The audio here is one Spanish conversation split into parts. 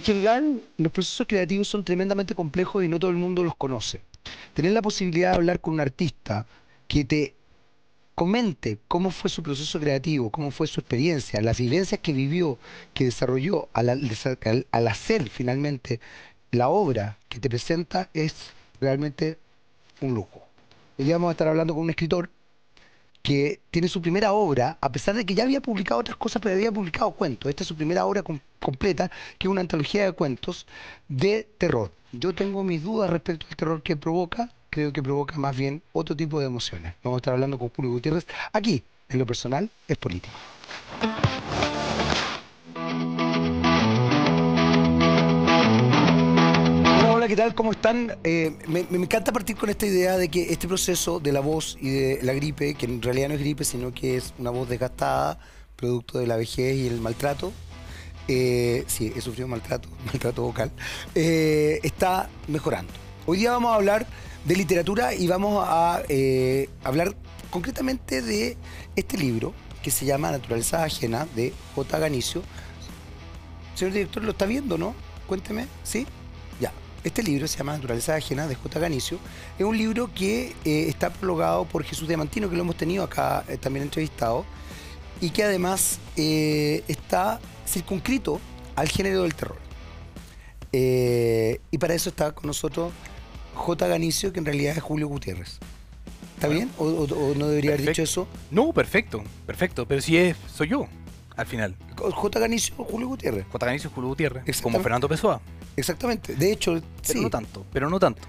General, los procesos creativos son tremendamente complejos y no todo el mundo los conoce. Tener la posibilidad de hablar con un artista que te comente cómo fue su proceso creativo, cómo fue su experiencia, las vivencias que vivió, que desarrolló al, hacer finalmente la obra que te presenta, es realmente un lujo. Hoy vamos a estar hablando con un escritor que tiene su primera obra, a pesar de que ya había publicado otras cosas, pero había publicado cuentos. Esta es su primera obra completa, que es una antología de cuentos de terror. Yo tengo mis dudas respecto al terror que provoca, creo que provoca más bien otro tipo de emociones. Vamos a estar hablando con Julio Gutiérrez. Aquí, en lo personal, es político. ¿Qué tal? ¿Cómo están? Eh, me, encanta partir con esta idea de que este proceso de la voz y de la gripe, que en realidad no es gripe, sino que es una voz desgastada, producto de la vejez y el maltrato, eh, sí, he sufrido maltrato, maltrato vocal, eh, está mejorando. Hoy día vamos a hablar de literatura y vamos a hablar concretamente de este libro que se llama Naturaleza Ajena de J. Ganicio. Señor director, ¿lo está viendo, no? Cuénteme, ¿sí? Este libro se llama Naturaleza Ajena de J. Ganicio. Es un libro que eh, está prologado por Jesús Diamantino, que lo hemos tenido acá eh, también entrevistado, y que además eh, está circunscrito al género del terror. y para eso está con nosotros J. Ganicio, que en realidad es Julio Gutiérrez. ¿Está bien? ¿O, no debería haber dicho eso? No, perfecto, perfecto. Pero si es, soy yo, al final. J. Ganicio, Julio Gutiérrez. J. Ganicio, Julio Gutiérrez. Como Fernando Pessoa. Exactamente. De hecho, pero no tanto. Pero no tanto.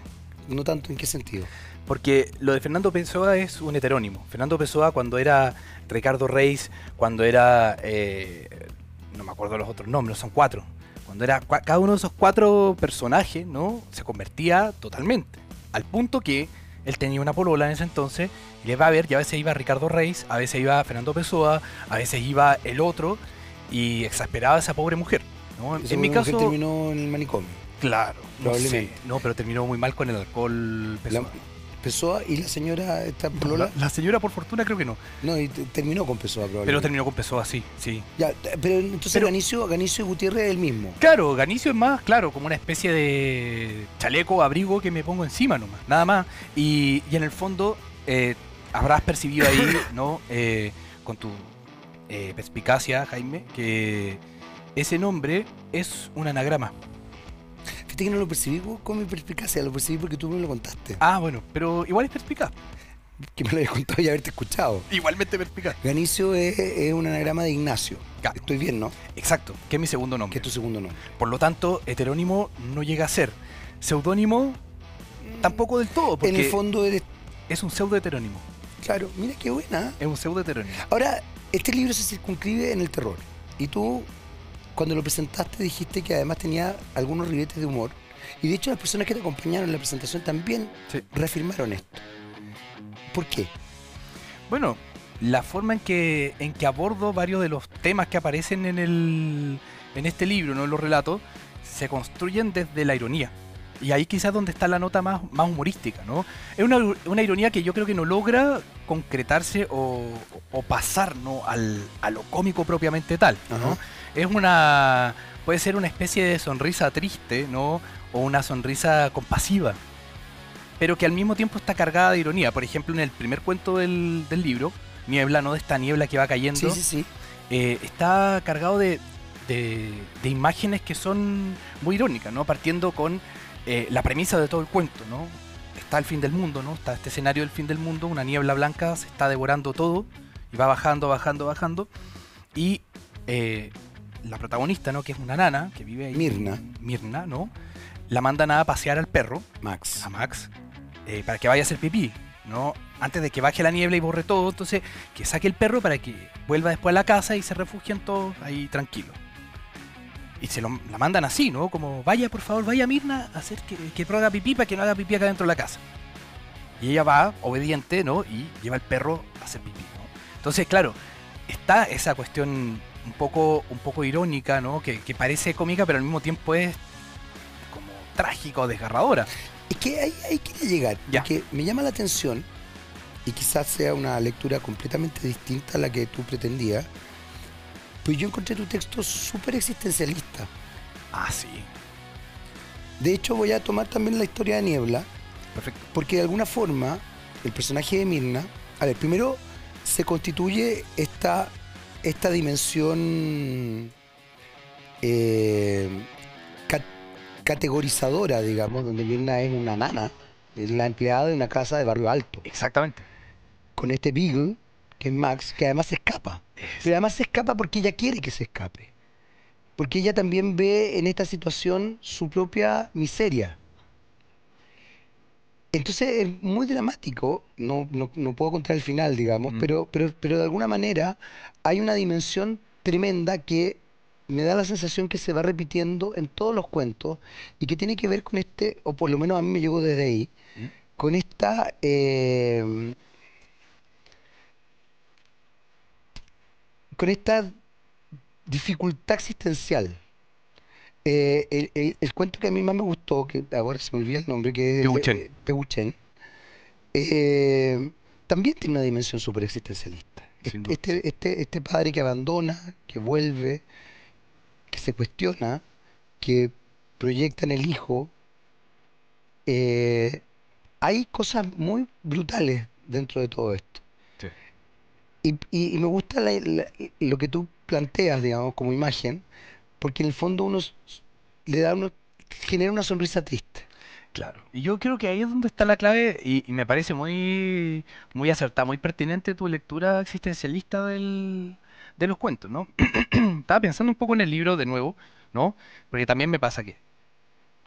¿No tanto en qué sentido? Porque lo de Fernando Pessoa es un heterónimo. Fernando Pessoa cuando era Ricardo Reis, cuando era... Eh, no me acuerdo los otros nombres, son cuatro. Cuando era cada uno de esos cuatro personajes, ¿no? Se convertía totalmente. Al punto que él tenía una polola en ese entonces y le va a ver que a veces iba Ricardo Reis, a veces iba Fernando Pessoa, a veces iba el otro y exasperaba a esa pobre mujer. En mi caso. terminó en el manicomio. Claro, no sé. No, pero terminó muy mal con el alcohol. Pessoa. y la señora está La, señora, por fortuna, creo que no. No, y terminó con Pessoa, probablemente. Pero terminó con Pessoa, sí, sí. Ya, pero entonces Ganicio, Ganicio y Gutiérrez es el mismo. Claro, Ganicio es más, claro, como una especie de chaleco, abrigo que me pongo encima nomás, nada más. Y, en el fondo, eh, habrás percibido ahí, ¿no? Eh, con tu eh, perspicacia, Jaime, que ese nombre es un anagrama. Fíjate que no lo percibí con mi perspicacia, lo percibí porque tú me lo contaste. Ah, bueno, pero igual es perspicaz. Que me lo hayas contado y haberte escuchado. Igualmente perspicaz. Ganicio es, un anagrama de Ignacio. Estoy bien, ¿no? Exacto, que es mi segundo nombre. Que es tu segundo nombre. Por lo tanto, heterónimo no llega a ser. Seudónimo tampoco del todo. Porque en el fondo eres... Es un pseudo heterónimo. Claro, mira qué buena. Es un pseudo heterónimo. Ahora, este libro se circunscribe en el terror. Y tú cuando lo presentaste dijiste que además tenía algunos ribetes de humor. Y de hecho las personas que te acompañaron en la presentación también reafirmaron esto. ¿Por qué? Bueno, la forma en que, en que abordo varios de los temas que aparecen en, el, en este libro, ¿no? en los relatos, se construyen desde la ironía. Y ahí quizás donde está la nota más, más humorística, ¿no? Es una, ironía que yo creo que no logra concretarse o, pasar ¿no? Al, a lo cómico propiamente tal, ¿no? Es una. puede ser una especie de sonrisa triste, ¿no? O una sonrisa compasiva. Pero que al mismo tiempo está cargada de ironía. Por ejemplo, en el primer cuento del, libro, Niebla, ¿no? De esta niebla que va cayendo. Sí, sí, sí. Eh, está cargado de, de, imágenes que son muy irónicas, ¿no? Partiendo con eh, la premisa de todo el cuento, ¿no? Está el fin del mundo, ¿no? Está este escenario del fin del mundo, una niebla blanca se está devorando todo y va bajando, bajando, bajando. Y eh, la protagonista, ¿no? Que es una nana que vive ahí. Mirna. Mirna, ¿no? La mandan a pasear al perro. Max. A Max. Eh, para que vaya a hacer pipí, ¿no? Antes de que baje la niebla y borre todo, entonces que saque el perro para que vuelva después a la casa y se refugien todos ahí tranquilos. Y se lo, la mandan así, ¿no? Como, vaya, por favor, vaya Mirna a hacer que, que haga pipí para que no haga pipí acá dentro de la casa. Y ella va, obediente, ¿no? Y lleva al perro a hacer pipí, ¿no? Entonces, claro, está esa cuestión un poco, un poco irónica, ¿no? Que, parece cómica, pero al mismo tiempo es como trágica o desgarradora. Es que ahí, ahí quería llegar, ya. que me llama la atención, y quizás sea una lectura completamente distinta a la que tú pretendías, pues yo encontré tu texto súper existencialista. Ah, sí. De hecho, voy a tomar también la historia de Niebla, Perfecto. porque de alguna forma el personaje de Mirna, a ver, primero se constituye esta, esta dimensión eh, ca- categorizadora, digamos, donde Mirna es una nana, es la empleada de una casa de barrio alto, Exactamente. con este Beagle, que es Max, que además se escapa. Pero además se escapa porque ella quiere que se escape. Porque ella también ve en esta situación su propia miseria. Entonces es muy dramático, no, no, no puedo contar el final, digamos, Mm. pero, pero, pero de alguna manera hay una dimensión tremenda que me da la sensación que se va repitiendo en todos los cuentos y que tiene que ver con este, o por lo menos a mí me llegó desde ahí, Mm. con esta eh, con esta dificultad existencial. Eh, el, el- el cuento que a mí más me gustó, que ahora se me olvida el nombre, que es Pehuchen. eh, también tiene una dimensión súper existencialista. Este, este, este padre que abandona, que vuelve, que se cuestiona, que proyecta en el hijo, eh, hay cosas muy brutales dentro de todo esto. Sí. Y, y- y me gusta la- la- lo que tú planteas, digamos, como imagen, porque en el fondo uno le da uno, genera una sonrisa triste. Claro. Y yo creo que ahí es donde está la clave y, y me parece muy, muy acertada, muy pertinente tu lectura existencialista del, de los cuentos, ¿no? Estaba pensando un poco en el libro de nuevo, ¿no? Porque también me pasa que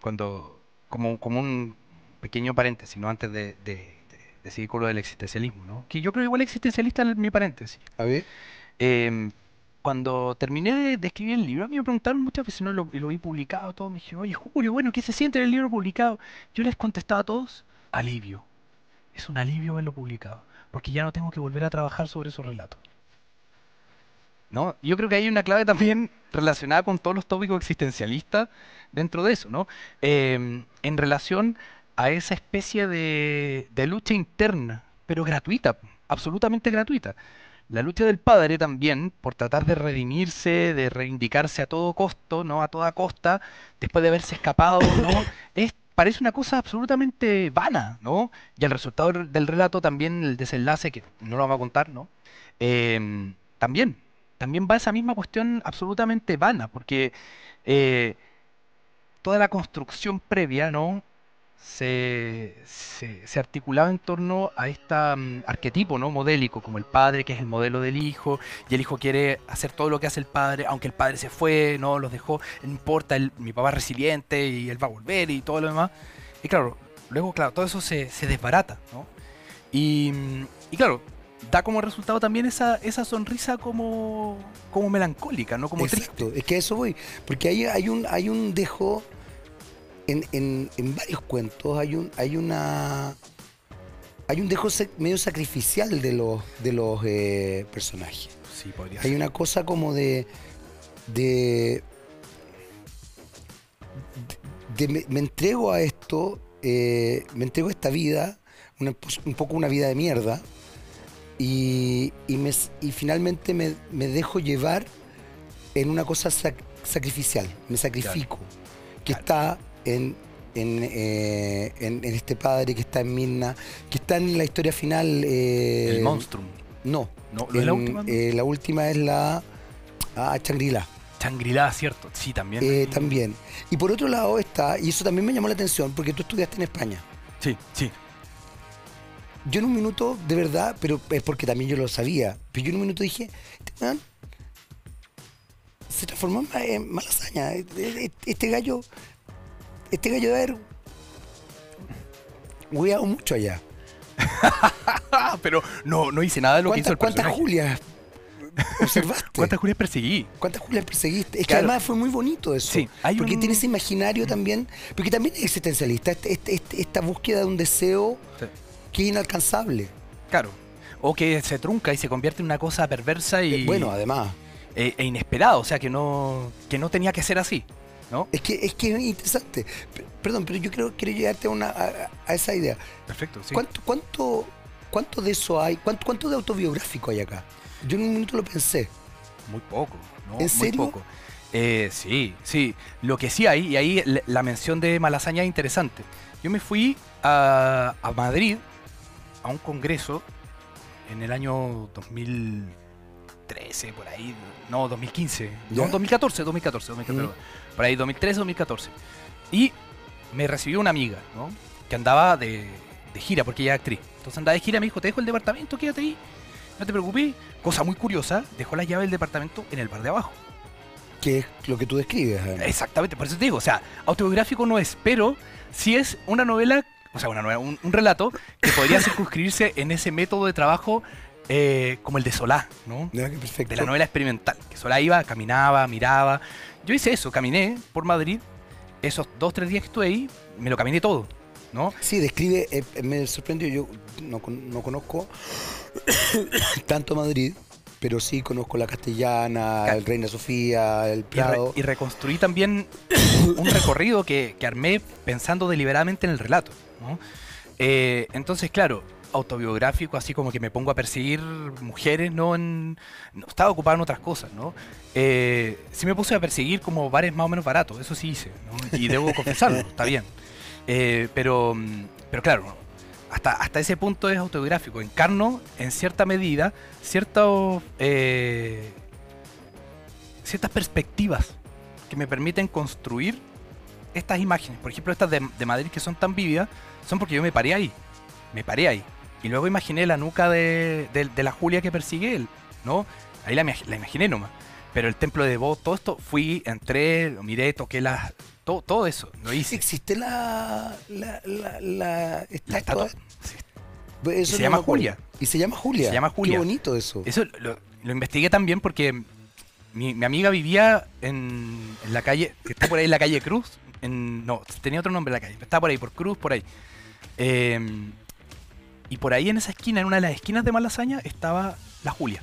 cuando, como, como un pequeño paréntesis, ¿no? Antes de, de, de- de seguir con lo del existencialismo, ¿no? Que yo creo igual existencialista es mi paréntesis. A ver, Em, cuando terminé de, de escribir el libro, a mí me preguntaron muchas veces, ¿no? Lo, lo vi publicado, todo. Me dijeron, oye, Julio, bueno, ¿qué se siente en el libro publicado? Yo les contestaba a todos, alivio. Es un alivio verlo publicado, porque ya no tengo que volver a trabajar sobre esos relatos. ¿No? Yo creo que hay una clave también relacionada con todos los tópicos existencialistas dentro de eso, ¿no? Em, en relación a esa especie de, de lucha interna, pero gratuita, absolutamente gratuita. La lucha del padre también, por tratar de redimirse, de reivindicarse a todo costo, ¿no? A toda costa, después de haberse escapado, ¿no? Es, parece una cosa absolutamente vana, ¿no? Y el resultado del del relato también, el desenlace, que no lo vamos a contar, ¿no? Em, también, también va esa misma cuestión absolutamente vana, porque eh, toda la construcción previa, ¿no? Se, se, articulaba en torno a este arquetipo, ¿no? Modélico, como el padre, que es el modelo del hijo, y el hijo quiere hacer todo lo que hace el padre, aunque el padre se fue, no los dejó, no importa, el- mi papá es resiliente y él va a volver y todo lo demás. Y claro, luego, claro, todo eso se, desbarata, ¿no? Y, y claro, da como resultado también esa, esa sonrisa como, como melancólica, ¿no? Como triste. exacto, es que a eso voy. Porque hay, hay, un, hay un dejo en, en- en varios cuentos, hay, un, hay una. Hay un dejo medio sacrificial de los, de los eh, personajes. Sí, podría Hay ser. una cosa como de. de. de me, me entrego a esto, eh, me entrego a esta vida, una- pues, un poco una vida de mierda, y, y, me y finalmente me, me dejo llevar en una cosa sac- sacrificial, me sacrifico, que Claro. está en, en, eh, en- en este padre, que está en Mirna, que está en la historia final. eh, El Monstrum. No, No, ¿no es la última? eh, la última es la ah, Shangri-La. Shangri-La, ¿cierto? Sí, también. eh, también. Y por otro lado está, y eso también me llamó la atención, porque tú estudiaste en España. Sí, sí. Yo en un minuto, de verdad, pero es porque también yo lo sabía, pero yo en un minuto dije, este man se transformó en, ma- en malasaña. Este, este gallo, este gallo debe haber hueado mucho allá. Pero no, no hice nada de lo que hizo ¿Cuántas, el cuántas personaje. Julias observaste? ¿Cuántas Julias perseguí? ¿Cuántas Julias perseguiste? Es que además fue muy bonito eso. Sí, hay porque un- tiene ese imaginario también, porque también es existencialista, este- este- este- esta búsqueda de un deseo Sí. que es inalcanzable. Claro. O que se trunca y se convierte en una cosa perversa y Eh, Bueno, además, e, e inesperada, o sea que no, que no tenía que ser así, ¿no? es que es que es interesante. P- Perdón, pero yo quiero, quiero llevarte a, una, a, a esa idea. Perfecto, sí. ¿Cuánto, cuánto, ¿Cuánto de eso hay? ¿Cuánto, ¿Cuánto de autobiográfico hay acá? Yo en un minuto lo pensé. Muy poco, ¿no? ¿En Muy serio? poco. Eh, sí, sí. Lo que sí hay, y ahí la- mención de Malasaña es interesante. Yo me fui a, a Madrid a un congreso en el año 2013, por ahí. No, 2015. No, ¿Ya? 2014, 2014, 2014. Por ahí, 2013, 2014. Y me recibió una amiga, ¿no? Que andaba de, de gira, porque ella es actriz. Entonces andaba de gira, me dijo, te dejo el departamento, quédate ahí. No te preocupes. Cosa muy curiosa, dejó la llave del departamento en el bar de abajo. Que es lo que tú describes. además. Exactamente, por eso te digo, o sea, autobiográfico no es, pero sí es una novela, o sea, una novela, un, un relato que podría circunscribirse en ese método de trabajo eh, como el de Solá, ¿no? Ya. De la novela experimental, que Solá iba, caminaba, miraba. Yo hice eso, caminé por Madrid, esos dos, tres días que estuve ahí, me lo caminé todo, ¿no? Sí, describe, eh, me sorprendió, yo no, no conozco tanto Madrid, pero sí conozco la Castellana, Ca- el Reina Sofía, el Y, re- Prado. y reconstruí también un recorrido que, que armé pensando deliberadamente en el relato. ¿no? Eh, entonces, claro, autobiográfico, así como que me pongo a perseguir mujeres, no, en, estaba ocupado en otras cosas, ¿no? Eh, sí me puse a perseguir como bares más o menos baratos, eso sí hice, ¿no? y debo confesarlo, está bien. Eh, pero, pero claro, hasta, hasta ese punto es autobiográfico. Encarno, en cierta medida, ciertos, eh, ciertas perspectivas que me permiten construir estas imágenes. Por ejemplo, estas de, de Madrid que son tan vívidas, son porque yo me paré ahí. Me paré ahí. Y luego imaginé la nuca de, de- de la Julia que persigue él, ¿no? Ahí la, la imaginé nomás. Pero el templo de Bo, todo esto, fui, entré, lo miré, toqué las... Todo, todo eso, lo hice. ¿Existe la, la, la, la estatua? La estatua. Sí. Eso se no llama. Julia. Y se llama Julia. Se llama Julia. Qué bonito eso. Eso lo, lo investigué también porque mi, mi amiga vivía en, en la calle, que está por ahí en la calle Cruz. En, no, tenía otro nombre la calle. Está por ahí, por Cruz, por ahí. Eh, y por ahí en esa esquina, en una de las esquinas de Malasaña, estaba la Julia.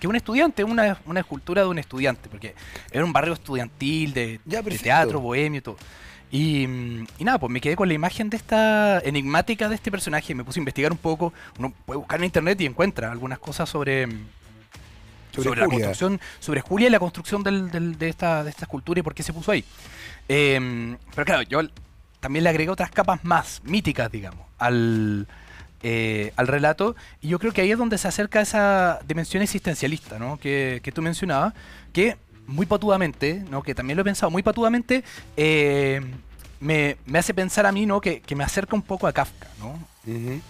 Que un estudiante, una, una escultura de un estudiante, porque era un barrio estudiantil de, Ya, de teatro, bohemio y todo. Y, y nada, pues me quedé con la imagen de esta enigmática de este personaje. Me puse a investigar un poco. Uno puede buscar en internet y encuentra algunas cosas sobre, Sobre sobre, la Julia. construcción, sobre Julia y la construcción del- del- de, esta, de esta escultura y por qué se puso ahí. Eh, pero claro, yo también le agregué otras capas más míticas, digamos, al, eh, al relato. Y yo creo que ahí es donde se acerca esa dimensión existencialista, ¿no? Que, que tú mencionabas, que muy patudamente, ¿no? Que también lo he pensado, muy patudamente, eh, me, me hace pensar a mí, ¿no? Que, que me acerca un poco a Kafka, ¿no? Ujú.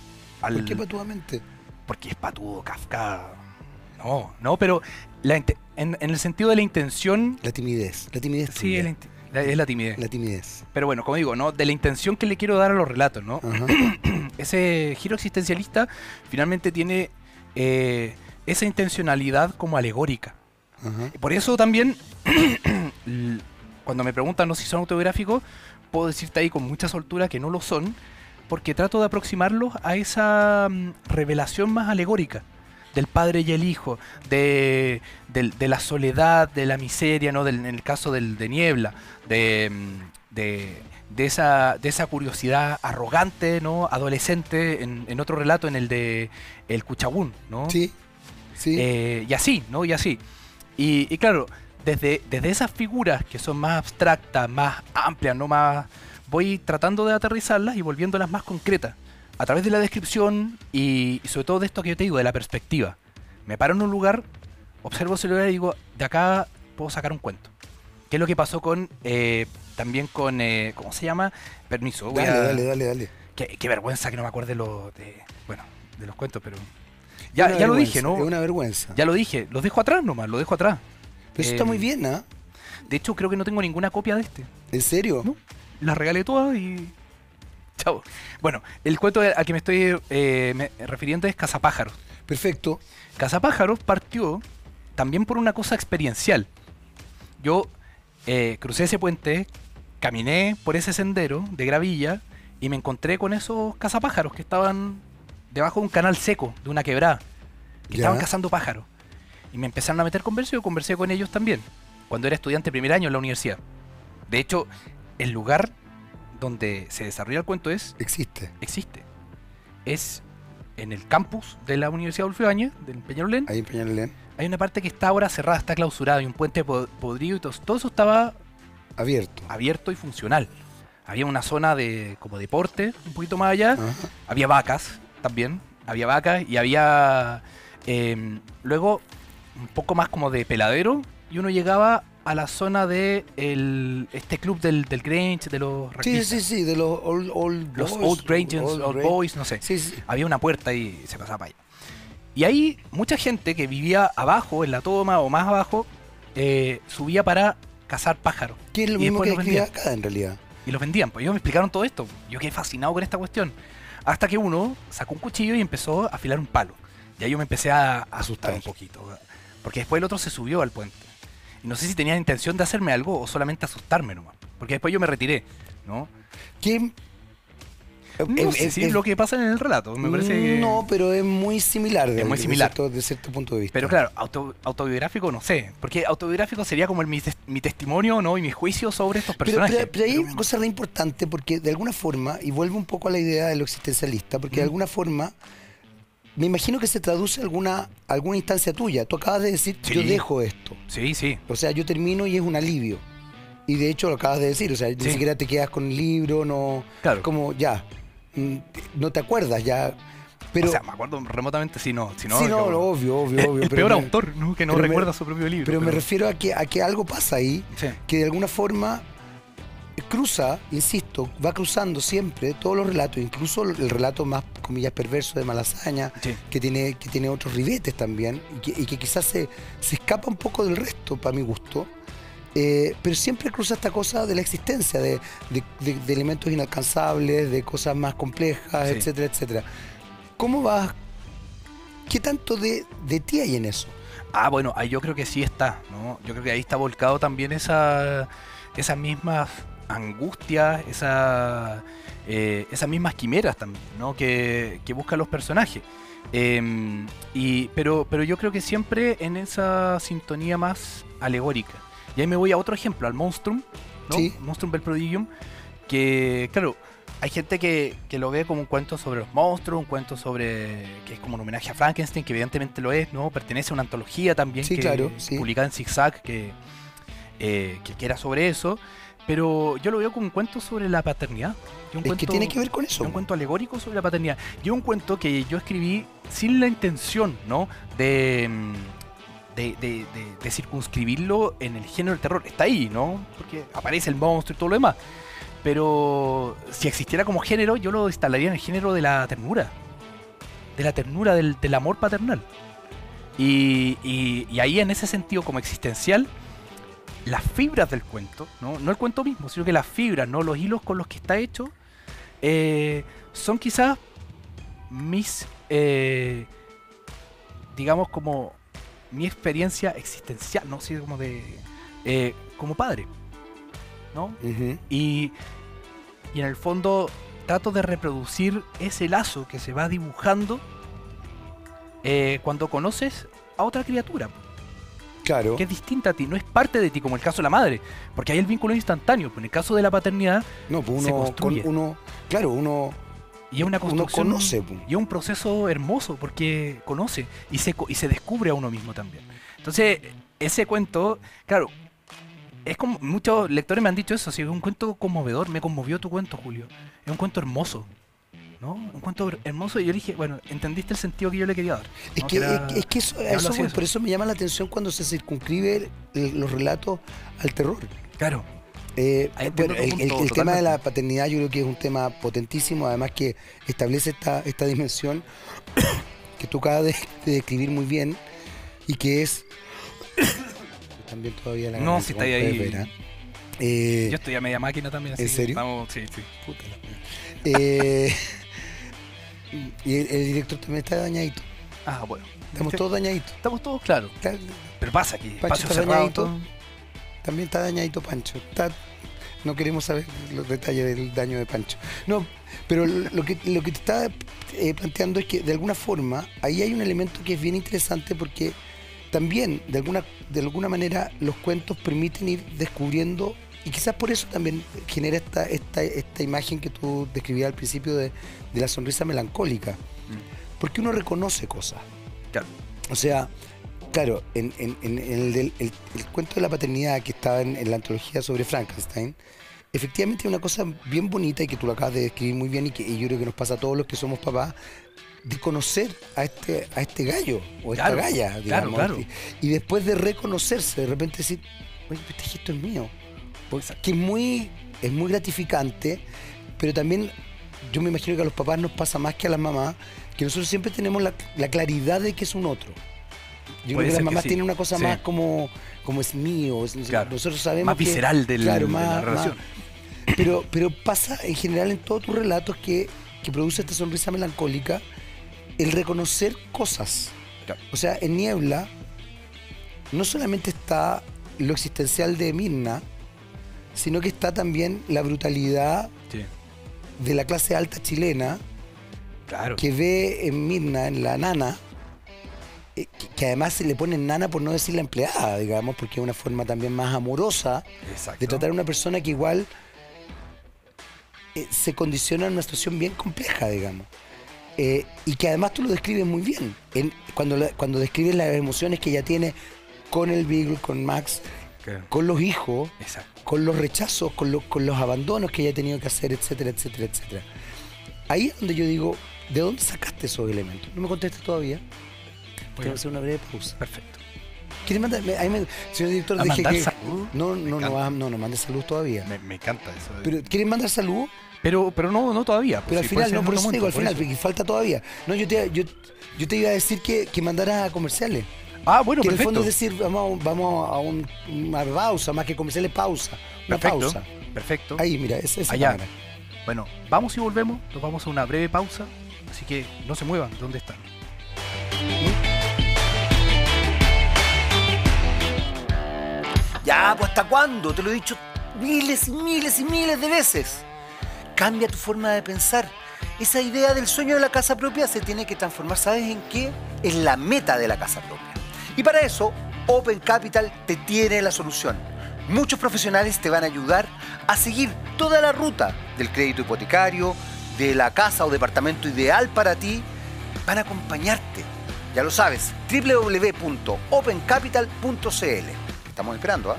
Al- ¿Por qué patudamente? porque es patudo, Kafka. No, no, pero la en, en el sentido de la intención, La timidez. La timidez sí, es la, inte- la- es la timidez. La timidez. Pero bueno, como digo, ¿no? De la intención que le quiero dar a los relatos, ¿no? Ese giro existencialista finalmente tiene eh, esa intencionalidad como alegórica. Por eso también, cuando me preguntan ¿no? si son autobiográficos, puedo decirte ahí con mucha soltura que no lo son, porque trato de aproximarlos a esa mm, revelación más alegórica del padre y el hijo, de, de la soledad, de la miseria, ¿no? Del- en el caso del, de Niebla, de, mm, de, de esa, de esa curiosidad arrogante, ¿no? adolescente, en, en otro relato, en el de El Cuchabún, ¿no? Sí. Sí. Eh, y así, ¿no? Y así. Y, y claro, desde, desde esas figuras que son más abstractas, más amplias, no más. Voy tratando de aterrizarlas y volviéndolas más concretas. A través de la descripción y, y sobre todo de esto que yo te digo, de la perspectiva. Me paro en un lugar, observo ese lugar y digo, de acá puedo sacar un cuento. ¿Qué es lo que pasó con. eh, también con. eh, ¿Cómo se llama? Permiso. voy dale, a- dale, dale, dale. Qué, qué vergüenza que no me acuerde lo de. Bueno, de los cuentos, pero. Ya, ya lo dije, ¿no? Es una vergüenza. Ya lo dije, los dejo atrás nomás, lo dejo atrás. Pero eso está eh, muy bien, ¿ah? De hecho, creo que no tengo ninguna copia de este. ¿En serio? No. Las regalé todas y. Chao. Bueno, el cuento al que me estoy eh, me- refiriendo es Cazapájaros. Perfecto. Cazapájaros partió también por una cosa experiencial. Yo eh, crucé ese puente, caminé por ese sendero de gravilla y me encontré con esos cazapájaros que estaban debajo de un canal seco, de una quebrada, que Ya. estaban cazando pájaros. Y me empezaron a meter converso y yo conversé con ellos también, cuando era estudiante de primer año en la universidad. De hecho, el lugar donde se desarrolla el cuento es Existe. existe. Es en el campus de la Universidad Adolfo Ibáñez, del Peñarolén. Ahí en Peñalolén. hay una parte que está ahora cerrada, está clausurada, hay un puente po- podrido y todo, todo eso estaba Abierto. abierto y funcional. Había una zona de como deporte un poquito más allá, Ajá. había vacas también, había vacas y había eh, luego un poco más como de peladero y uno llegaba a la zona de el, este club del, del Grange, de los Sí, sí, sí, de los old, old los boys, Old Grangians, old Old Boys, no sé. Sí, sí. Había una puerta y se pasaba para allá. Y ahí mucha gente que vivía abajo, en la toma o más abajo, eh, subía para cazar pájaros. Que es lo Y mismo que los escribía vendían. acá en realidad. Y los vendían. Pues ellos me explicaron todo esto. Yo quedé fascinado con esta cuestión. Hasta que uno sacó un cuchillo y empezó a afilar un palo. Y ahí yo me empecé a asustar un poquito. Porque después el otro se subió al puente. Y no sé si tenía intención de hacerme algo o solamente asustarme nomás. Porque después yo me retiré, ¿no? Que No eh, sé eh, eh, es lo que pasa en el relato. Me parece que... No, pero es muy similar. de- Es muy de similar. cierto- de cierto punto de vista. Pero claro, auto- autobiográfico no sé. Porque autobiográfico sería como el- mi, tes- mi testimonio ¿no? y mi juicio sobre estos personajes. pero- pero hay una cosa re importante porque de alguna forma, y vuelve un poco a la idea de lo existencialista, porque de alguna forma me imagino que se traduce alguna alguna instancia tuya. Tú acabas de decir, Sí. yo dejo esto. Sí, sí. O sea, yo termino y es un alivio. Y de hecho lo acabas de decir, o sea, ni siquiera te quedas con el libro, no... Claro. Como ya, no te acuerdas ya. Pero, o sea, me acuerdo remotamente si no. Si no, sí, no, lo obvio, obvio, obvio. el pero peor me- autor, ¿no? Que no me- recuerda su propio libro. Pero me refiero a que, a que algo pasa ahí Sí. que de alguna forma cruza, insisto, va cruzando siempre todos los relatos, incluso el relato más, comillas, perverso de Malasaña, Sí. que tiene, que tiene otros ribetes también, y que, y que quizás se, se escapa un poco del resto, para mi gusto, eh, pero siempre cruza esta cosa de la existencia, de, de- de- de elementos inalcanzables, de cosas más complejas, Sí. etcétera, etcétera. ¿Cómo vas? ¿Qué tanto de, de ti hay en eso? Ah, bueno, ahí yo creo que sí está, ¿no? Yo creo que ahí está volcado también esa, esas mismas angustias, esa, eh, esas mismas quimeras también, ¿no? Que, que buscan los personajes. Em, y, pero, pero yo creo que siempre en esa sintonía más alegórica. Y ahí me voy a otro ejemplo, al Monstrum, ¿no? Sí. Monstrum del Prodigium, que, claro, hay gente que, que lo ve como un cuento sobre los monstruos, un cuento sobre que es como un homenaje a Frankenstein, que evidentemente lo es, ¿no? Pertenece a una antología también Sí, que claro, sí. publicada en Zigzag que, eh, que, que era sobre eso. Pero yo lo veo como un cuento sobre la paternidad. Un Es que tiene que ver con eso. es un cuento alegórico sobre la paternidad. Y un cuento que yo escribí sin la intención, ¿no? De, mm, de, circunscribirlo en el género del terror. Está ahí, ¿no? Porque aparece el monstruo y todo lo demás. Pero si existiera como género, yo lo instalaría en el género de la ternura. De la ternura, del, amor paternal. Y ahí en ese sentido como existencial, las fibras del cuento, ¿no? no el cuento mismo, sino que las fibras, ¿no? los hilos con los que está hecho, eh, son quizás mis, eh, digamos, como mi experiencia existencial, no sé, como de, eh, como padre, ¿no? Y, y en el fondo trato de reproducir ese lazo que se va dibujando eh, cuando conoces a otra criatura, Claro. que es distinta a ti, no es parte de ti, como el caso de la madre, porque ahí el vínculo es instantáneo, pero en el caso de la paternidad, No, pues se uno, con, construye. uno, claro, uno, y es una uno construcción, conoce. y es un proceso hermoso, porque conoce y se, y se descubre a uno mismo también. Entonces, ese cuento, claro, es como muchos lectores me han dicho eso, sí, es un cuento conmovedor, me conmovió tu cuento, Julio. Es un cuento hermoso, ¿no? Un cuento her- hermoso y yo dije, bueno, entendiste el sentido que yo le quería dar. Es ¿no? que, era- es que- es que eso, eso por eso me llama la atención cuando se circunscribe el- los relatos al terror. Claro, Eh, bueno, tu el, el- punto, el tema de la paternidad yo creo que es un tema potentísimo, además que establece esta, esta dimensión que tú acabas de, de describir muy bien y que es... También todavía la No, si está ahí- ver, ¿ah? Eh, yo estoy a media máquina también. Así ¿En serio? Vamos, sí, sí. puta la. Eh, y el, el director también está dañadito. Ah, bueno. Estamos ¿Viste? todos dañaditos. Estamos todos claros. Está- Pero pasa aquí, Pancho espacio está cerrado. dañadito. todo. También está dañadito Pancho. Está- no queremos saber los detalles del daño de Pancho. No, pero lo que, lo que te está eh, planteando es que de alguna forma ahí hay un elemento que es bien interesante porque también de alguna, de alguna manera los cuentos permiten ir descubriendo y quizás por eso también genera esta, esta, esta imagen que tú describías al principio de, de la sonrisa melancólica. Porque uno reconoce cosas. Claro. O sea, Claro, en, en- en- el, del- el- el cuento de la paternidad que estaba en, la antología sobre Frankenstein, efectivamente es una cosa bien bonita y que tú lo acabas de describir muy bien y que y yo creo que nos pasa a todos los que somos papás, de conocer a este, a este gallo o esta Claro, galla, claro, digamos. claro. Y, y después de reconocerse, de repente decir, oye, este gesto es mío. Que es muy, es muy gratificante, pero también yo me imagino que a los papás nos pasa más que a las mamás, que nosotros siempre tenemos la, la claridad de que es un otro. Yo Puede creo que las mamás sí. tienen una cosa Sí. más como, como es mío. es- Claro. Nosotros sabemos Más que- visceral del- claro, de la relación. más- pero, pero pasa en general en todos tus relatos que, que produce esta sonrisa melancólica el reconocer cosas. Claro. O sea, en Niebla no solamente está lo existencial de Mirna, sino que está también la brutalidad Sí, de la clase alta chilena claro. que ve en Mirna, en la nana, que, que además se le pone nana por no decir la empleada, digamos, porque es una forma también más amorosa Exacto. de tratar a una persona que igual eh, se condiciona en una situación bien compleja, digamos. Eh, y que además tú lo describes muy bien. En- cuando, la- cuando describes las emociones que ella tiene con el Beagle, con Max, Claro. con los hijos, Exacto. con los rechazos, con, los- con los abandonos que ella ha tenido que hacer, etcétera, etcétera, etcétera. Ahí es donde yo digo, ¿de dónde sacaste esos elementos? No me contestes todavía. Tengo que hacer una breve pausa. Perfecto. ¿Quieres mandar? ahí me- señor director, ¿A deje que... salud? No, no, no, no, no mandes salud todavía. Me, me encanta eso. Pero, ¿quieres mandar salud? pero, pero no, no todavía. Pero al final, no, por eso digo, al final, porque falta todavía. No, yo te, yo, yo te iba a decir que, que mandara a comerciales. Ah, bueno, que en el perfecto. fondo es decir, vamos, a- vamos a un- una pausa, más que comerciales, pausa. Una perfecto. pausa. Perfecto. Ahí, mira, esa es Allá. cámara. Bueno, vamos y volvemos. Nos vamos a una breve pausa. Así que no se muevan. ¿Dónde están? Ya, pues ¿hasta cuándo? Te lo he dicho miles y miles y miles de veces. Cambia tu forma de pensar. Esa idea del sueño de la casa propia se tiene que transformar, ¿sabes en qué? En la meta de la casa propia. Y para eso, Open Capital te tiene la solución. Muchos profesionales te van a ayudar a seguir toda la ruta del crédito hipotecario, de la casa o departamento ideal para ti. Van a acompañarte. Ya lo sabes, www.opencapital.cl. Estamos esperando, ¿ah?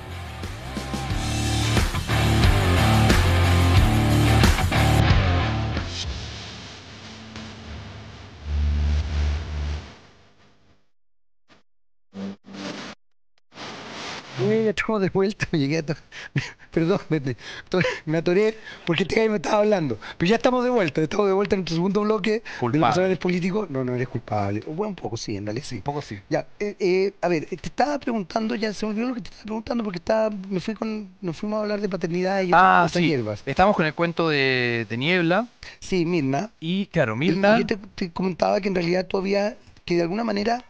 Uy, ya estamos de vuelta, llegué a Perdón, me, me- to- me atoré porque este gallo me estaba hablando. Pero ya estamos de vuelta, estamos de vuelta en nuestro segundo bloque de Culpable. los personajes políticos. No, no eres culpable. Bueno, un poco, sí, en realidad sí. Un poco sí. Ya, eh, eh, a ver, te estaba preguntando, ya se me olvidó lo que te estaba preguntando porque estaba, me fui con, nos fuimos a hablar de paternidad y Ah, otras sí. hierbas. Estamos con el cuento de, de Niebla. Sí, Mirna. Y claro, Y- Mirna. y yo te, te comentaba que en realidad todavía, que de alguna manera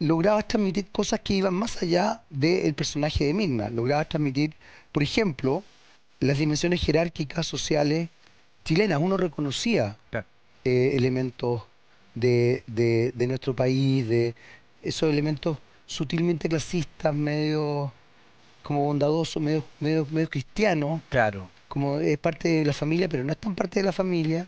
lograbas transmitir cosas que iban más allá del personaje de Mirna. Lograbas transmitir, por ejemplo, las dimensiones jerárquicas sociales chilenas. Uno reconocía Claro. eh, elementos de, de- de nuestro país, de esos elementos sutilmente clasistas, medio como bondadosos, medio, medio, medio cristianos, Claro. como es parte de la familia, pero no es tan parte de la familia.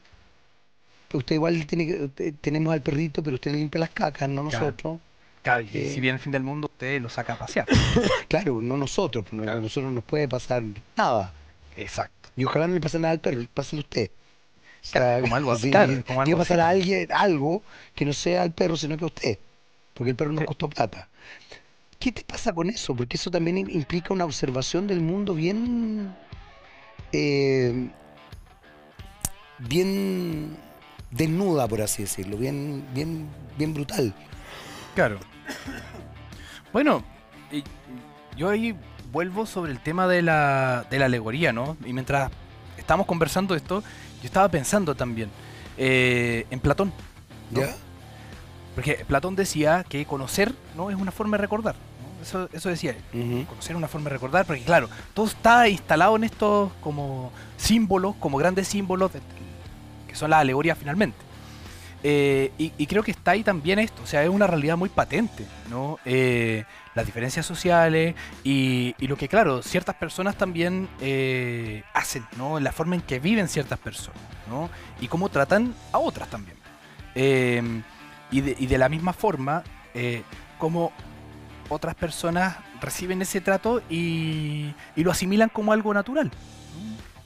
Usted igual tiene tenemos al perrito, pero usted limpia las cacas, no Claro. nosotros. Claro, y Eh. si viene el fin del mundo, usted lo saca a pasear. Claro, no nosotros, no- a nosotros no nos puede pasar nada. Exacto. Y ojalá no le pase nada al perro, pásale usted. O Claro, como algo- sí, claro, como tiene algo que pasar así. a alguien algo que no sea al perro, sino que a usted. Porque el perro nos costó plata. ¿Qué te pasa con eso? Porque eso también im- implica una observación del mundo bien. eh, bien desnuda, por así decirlo, bien, bien, bien brutal. Claro. Bueno, yo ahí vuelvo sobre el tema de la, de la alegoría, ¿no? Y mientras estamos conversando esto, yo estaba pensando también eh, en Platón. ¿no? ¿Ya? Porque Platón decía que conocer no es una forma de recordar. ¿no? Eso, eso decía él. Conocer es una forma de recordar, porque claro, todo está instalado en estos como símbolos, como grandes símbolos, de- que son las alegorías finalmente. Eh, y, y creo que está ahí también esto, o sea, es una realidad muy patente, ¿no? Eh, las diferencias sociales y, y lo que, claro, ciertas personas también eh, hacen, ¿no? La forma en que viven ciertas personas, ¿no? Y cómo tratan a otras también. Y, de, y de la misma forma, como otras personas reciben ese trato y, y lo asimilan como algo natural.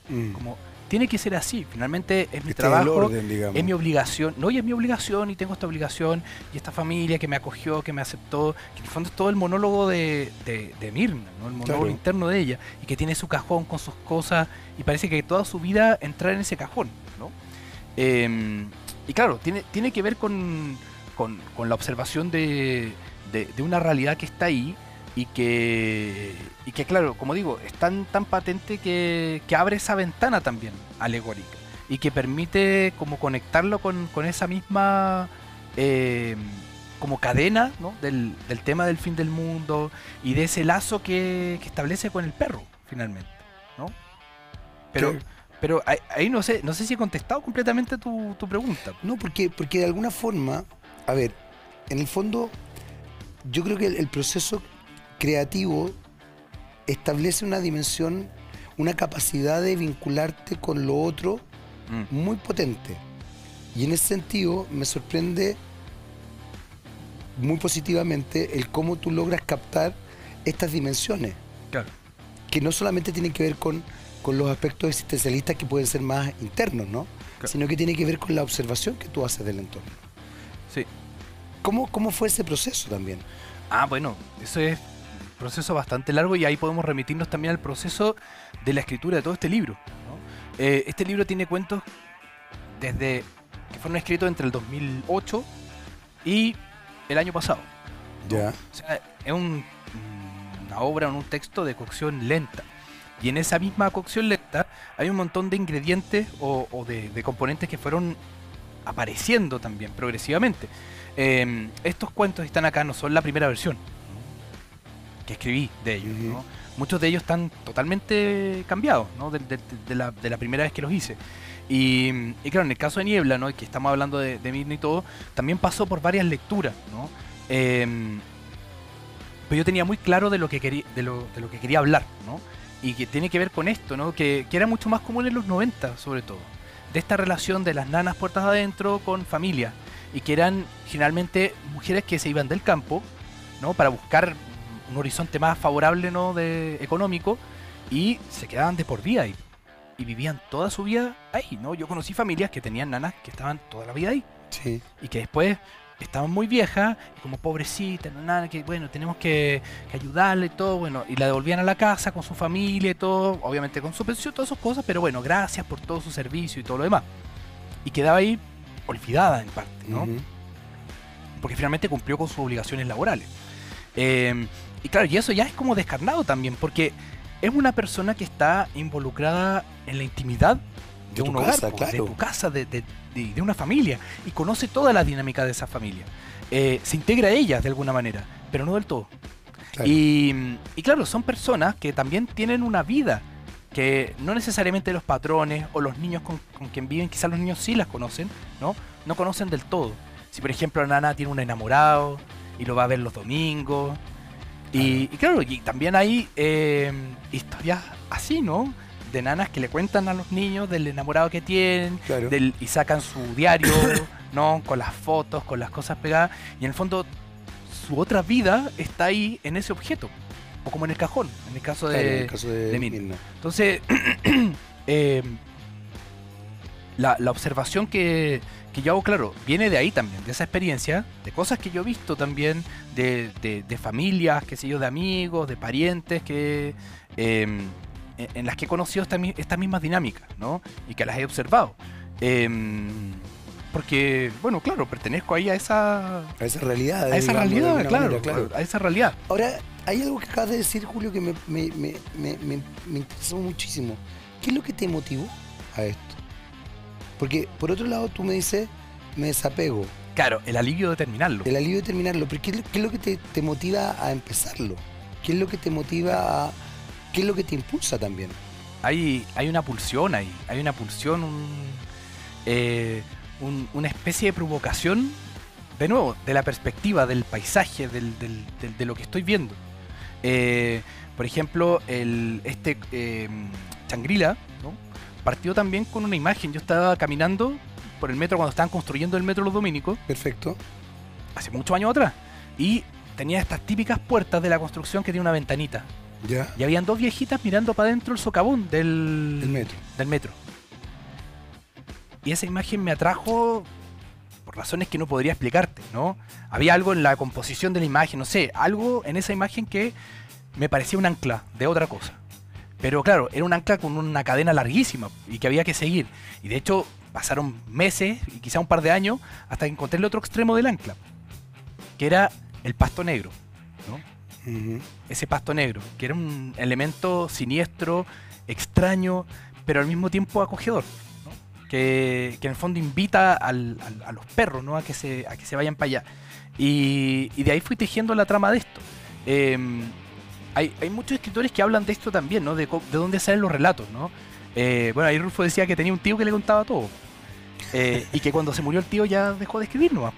Mm. Como, tiene que ser así, finalmente es mi Este trabajo, orden, es mi obligación, no, y es mi obligación y tengo esta obligación y esta familia que me acogió, que me aceptó, que en el fondo es todo el monólogo de, de, de Mirna, ¿no? el monólogo Claro. interno de ella, y que tiene su cajón con sus cosas y parece que toda su vida entrar en ese cajón. ¿no? Eh, y claro, tiene, tiene que ver con, con- con la observación de, de- de una realidad que está ahí y que, y que claro, como digo, es tan, tan patente que, que abre esa ventana también alegórica y que permite como conectarlo con, con esa misma eh, como cadena ¿no? del, del tema del fin del mundo y de ese lazo que, que establece con el perro finalmente, ¿no? Pero, pero ahí, ahí no sé, no sé si he contestado completamente tu, tu pregunta. No, porque, porque de alguna forma, a ver, en el fondo, yo creo que el, el proceso creativo establece una dimensión, una capacidad de vincularte con lo otro Mm, muy potente. Y en ese sentido me sorprende muy positivamente el cómo tú logras captar estas dimensiones, claro. que no solamente tienen que ver con, con los aspectos existencialistas que pueden ser más internos, ¿no? Claro. Sino que tiene que ver con la observación que tú haces del entorno. Sí. ¿Cómo, cómo fue ese proceso también? Ah, bueno, eso es proceso bastante largo y ahí podemos remitirnos también al proceso de la escritura de todo este libro. ¿no? Eh, este libro tiene cuentos desde que fueron escritos entre el 2008 y el año pasado. Ya. O sea, es un- una obra, un texto de cocción lenta. Y en esa misma cocción lenta hay un montón de ingredientes o, o de, de componentes que fueron apareciendo también progresivamente. Eh, estos cuentos están acá no son la primera versión. Que escribí de ellos. Ujú. ¿no? Muchos de ellos están totalmente cambiados ¿no? de, de- de la, de la primera vez que los hice. Y, y claro, en el caso de Niebla, ¿no? que estamos hablando de, de Mirna y todo, también pasó por varias lecturas. ¿no? Em, pero yo tenía muy claro de lo que quería, de lo, de lo que quería hablar, ¿no? Y que tiene que ver con esto, ¿no? Que, que era mucho más común en los 90, sobre todo. De esta relación de las nanas puertas adentro con familia. Y que eran generalmente mujeres que se iban del campo, ¿no? Para buscar un horizonte más favorable, ¿no? De, económico. Y se quedaban de por vida ahí. Y vivían toda su vida ahí, ¿no? Yo conocí familias que tenían nanas que estaban toda la vida ahí Sí. y que después estaban muy viejas y como pobrecita, no, nada, que bueno, tenemos que, que ayudarle y todo, bueno, y la devolvían a la casa con su familia y todo, obviamente con su pensión, todas esas cosas, pero bueno, gracias por todo su servicio y todo lo demás. Y quedaba ahí olvidada en parte, ¿no? Porque finalmente cumplió con sus obligaciones laborales. Eh, y claro, y eso ya es como descarnado también, porque es una persona que está involucrada en la intimidad De un hogar, casa, po, claro. de tu casa, de, de- una familia, y conoce toda la dinámica de esa familia. Eh, se integra a ellas de alguna manera, pero no del todo. Claro. Y, y claro, son personas que también tienen una vida, que no necesariamente los patrones o los niños con, con quien viven, quizás los niños sí las conocen, ¿no? No conocen del todo. Si por ejemplo la nana tiene un enamorado y lo va a ver los domingos. Y, y claro, y también hay eh, historias así, ¿no? De nanas que le cuentan a los niños del enamorado que tienen, Claro. del- y sacan su diario, ¿no? Con las fotos, con las cosas pegadas. Y en el fondo, su otra vida está ahí en ese objeto. O como en el cajón, en el caso Claro, en de, el caso de, de entonces, eh, la, la observación que, que yo hago, claro, viene de ahí también, de esa experiencia, de cosas que yo he visto también, de, de- de familias, qué sé yo, de amigos, de parientes, que eh, en, las que he conocido esta estas mismas dinámicas, ¿no? Y que las he observado. Eh, porque, bueno, claro, pertenezco ahí a esa, A esa realidad. a esa digamos, realidad, claro, manera, claro. a esa realidad. Ahora, hay algo que acabas de decir, Julio, que me, me, me, me, me- me interesó muchísimo. ¿Qué es lo que te motivó a esto? Porque, por otro lado, tú me dices, me desapego, Claro, el alivio de terminarlo. el alivio de terminarlo, pero ¿qué es lo, qué es lo que te, te motiva a empezarlo? ¿Qué es lo que te motiva a... ¿Qué es lo que te impulsa también? hay, hay una pulsión ahí, hay una pulsión, un, eh, un- una especie de provocación, de nuevo, de la perspectiva, del paisaje, del, del- del- de lo que estoy viendo. Eh, por ejemplo, el, este eh, Changrila. Partió también con una imagen. Yo estaba caminando por el metro cuando estaban construyendo el metro los dominicos, Perfecto. hace muchos años atrás, y tenía estas típicas puertas de la construcción que tiene una ventanita. ¿Ya? Y habían dos viejitas mirando para adentro el socavón del, El metro. del metro. Y esa imagen me atrajo por razones que no podría explicarte, ¿no? Había algo en la composición de la imagen, no sé, algo en esa imagen que me parecía un ancla de otra cosa. Pero claro, era un ancla con una cadena larguísima y que había que seguir. Y de hecho pasaron meses y quizá un par de años hasta que encontré el otro extremo del ancla, que era el pasto negro, ese pasto negro, que era un elemento siniestro, extraño, pero al mismo tiempo acogedor. ¿no? Que, que en el fondo invita al- al- a los perros ¿no? a, que se, a que se vayan para allá. Y, y de ahí fui tejiendo la trama de esto. Em, hay, hay muchos escritores que hablan de esto también, ¿no? de, de dónde salen los relatos. ¿no? Eh, bueno, ahí Rulfo decía que tenía un tío que le contaba todo. Eh, y que cuando se murió el tío ya dejó de escribir nomás.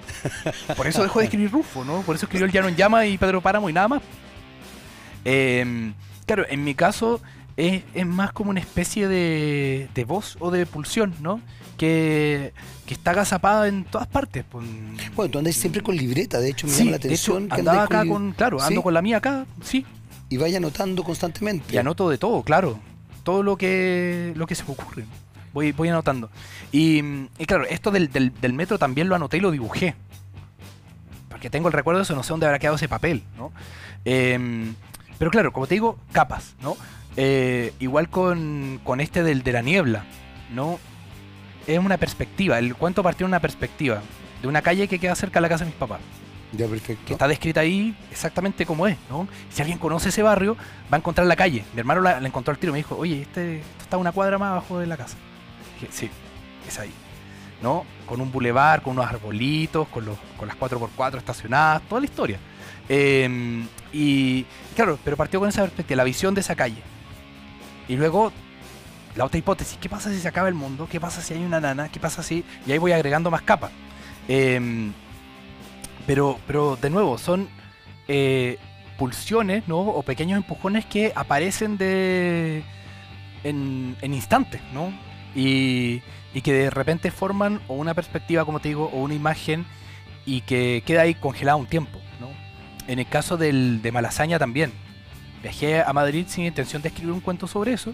Por eso dejó de escribir Rufo, ¿no? Por eso escribió El Llano en Llama y Pedro Páramo y nada más. Eh, claro, en mi caso es, es más como una especie de, de voz o de pulsión, ¿no? Que, que está agazapada en todas partes. pues. Bueno, tú andas siempre con libreta, de hecho me Sí, llama la de hecho, atención que andaba acá li- con, claro, ando con la mía acá, sí, y vaya anotando constantemente. y anoto de todo, claro. Todo lo que, lo que se me ocurre. Voy, voy anotando. Y, y claro, esto del, del- del metro también lo anoté y lo dibujé. Porque tengo el recuerdo de eso, no sé dónde habrá quedado ese papel, ¿no? Em, pero claro, como te digo, capas, ¿no? Eh, igual con, con este del de la niebla, ¿no? Es una perspectiva, el cuento partió de una perspectiva, de una calle que queda cerca de la casa de mis papás Que está descrita ahí exactamente como es, ¿no? Si alguien conoce ese barrio, va a encontrar la calle. Mi hermano la, encontró al tiro, me dijo, oye, este, esto está una cuadra más abajo de la casa. Dije, sí, es ahí, ¿no? Con un bulevar, con unos arbolitos, con, los, con las 4x4 estacionadas, toda la historia. Eh, y claro, pero partió con esa perspectiva, la visión de esa calle. Y luego, la otra hipótesis, ¿qué pasa si se acaba el mundo? ¿Qué pasa si hay una nana? ¿Qué pasa si...? Y ahí voy agregando más capas. Eh, pero, pero de nuevo, son eh, pulsiones, ¿no? O pequeños empujones que aparecen de en, en instantes, ¿no? Y, y que de repente forman o una perspectiva, como te digo, o una imagen y que queda ahí congelada un tiempo, ¿no? En el caso del, de Malasaña también. Viajé a Madrid sin intención de escribir un cuento sobre eso.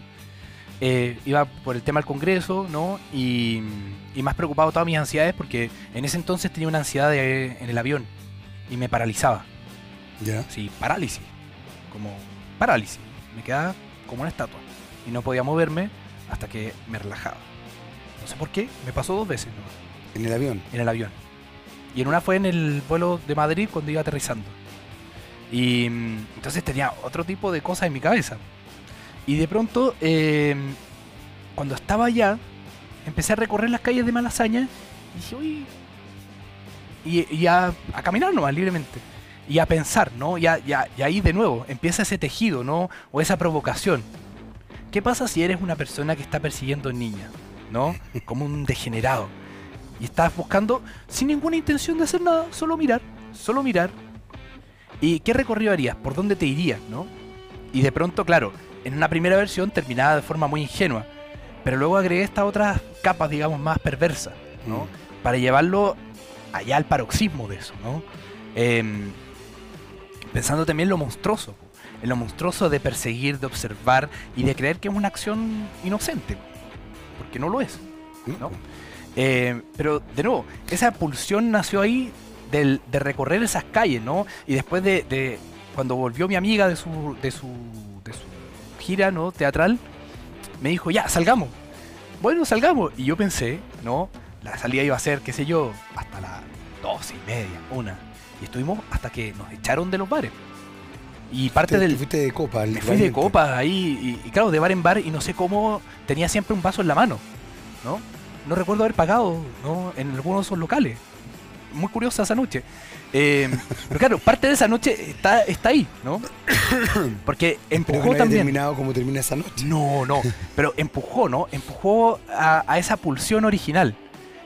Eh, iba por el tema del Congreso, ¿no? Y, y más preocupado todas mis ansiedades porque en ese entonces tenía una ansiedad de- en el avión y me paralizaba. Ya. Sí, parálisis. Como parálisis. Me quedaba como una estatua. Y no podía moverme hasta que me relajaba. No sé por qué, me pasó dos veces nomás, En el avión. en el avión. Y en una fue en el vuelo de Madrid cuando iba aterrizando. Y mm, entonces tenía otro tipo de cosas en mi cabeza. Y de pronto, eh, cuando estaba allá, empecé a recorrer las calles de Malasaña y dije, uy. Y, y a, a caminar nomás libremente. Y a pensar, ¿no? Y, a- y a- y ahí de nuevo empieza ese tejido, ¿no? O esa provocación. ¿Qué pasa si eres una persona que está persiguiendo niñas, ¿no? Como un degenerado. Y estás buscando sin ninguna intención de hacer nada, solo mirar, solo mirar. ¿Y qué recorrido harías? ¿Por dónde te irías, no? Y de pronto, claro, en una primera versión terminaba de forma muy ingenua. Pero luego agregué estas otras capas, digamos, más perversas, ¿no? Para llevarlo allá al paroxismo de eso, ¿no? Em, pensando también en lo monstruoso, en lo monstruoso de perseguir, de observar y de creer que es una acción inocente, porque no lo es. Mm. ¿no? Eh, pero de nuevo, esa pulsión nació ahí del- de recorrer esas calles, ¿no? Y después de, de- cuando volvió mi amiga de su, de su gira, ¿no? Teatral, me dijo, ya, salgamos. Bueno, salgamos. Y yo pensé, ¿no? La salida iba a ser, qué sé yo, hasta las doce y media, una. Y estuvimos hasta que nos echaron de los bares. Y parte Te- te del, fuiste de copa. me fui de copa ahí, y, y claro, de bar en bar, y no sé cómo tenía siempre un vaso en la mano, ¿no? No recuerdo haber pagado, ¿no? En algunos de esos locales. Muy curiosa esa noche. Eh, pero claro, parte de esa noche está, está ahí, ¿no? Porque Pero que empujó no haya también. terminado como termina esa noche. No, no, pero empujó, ¿no? Empujó a, a esa pulsión original.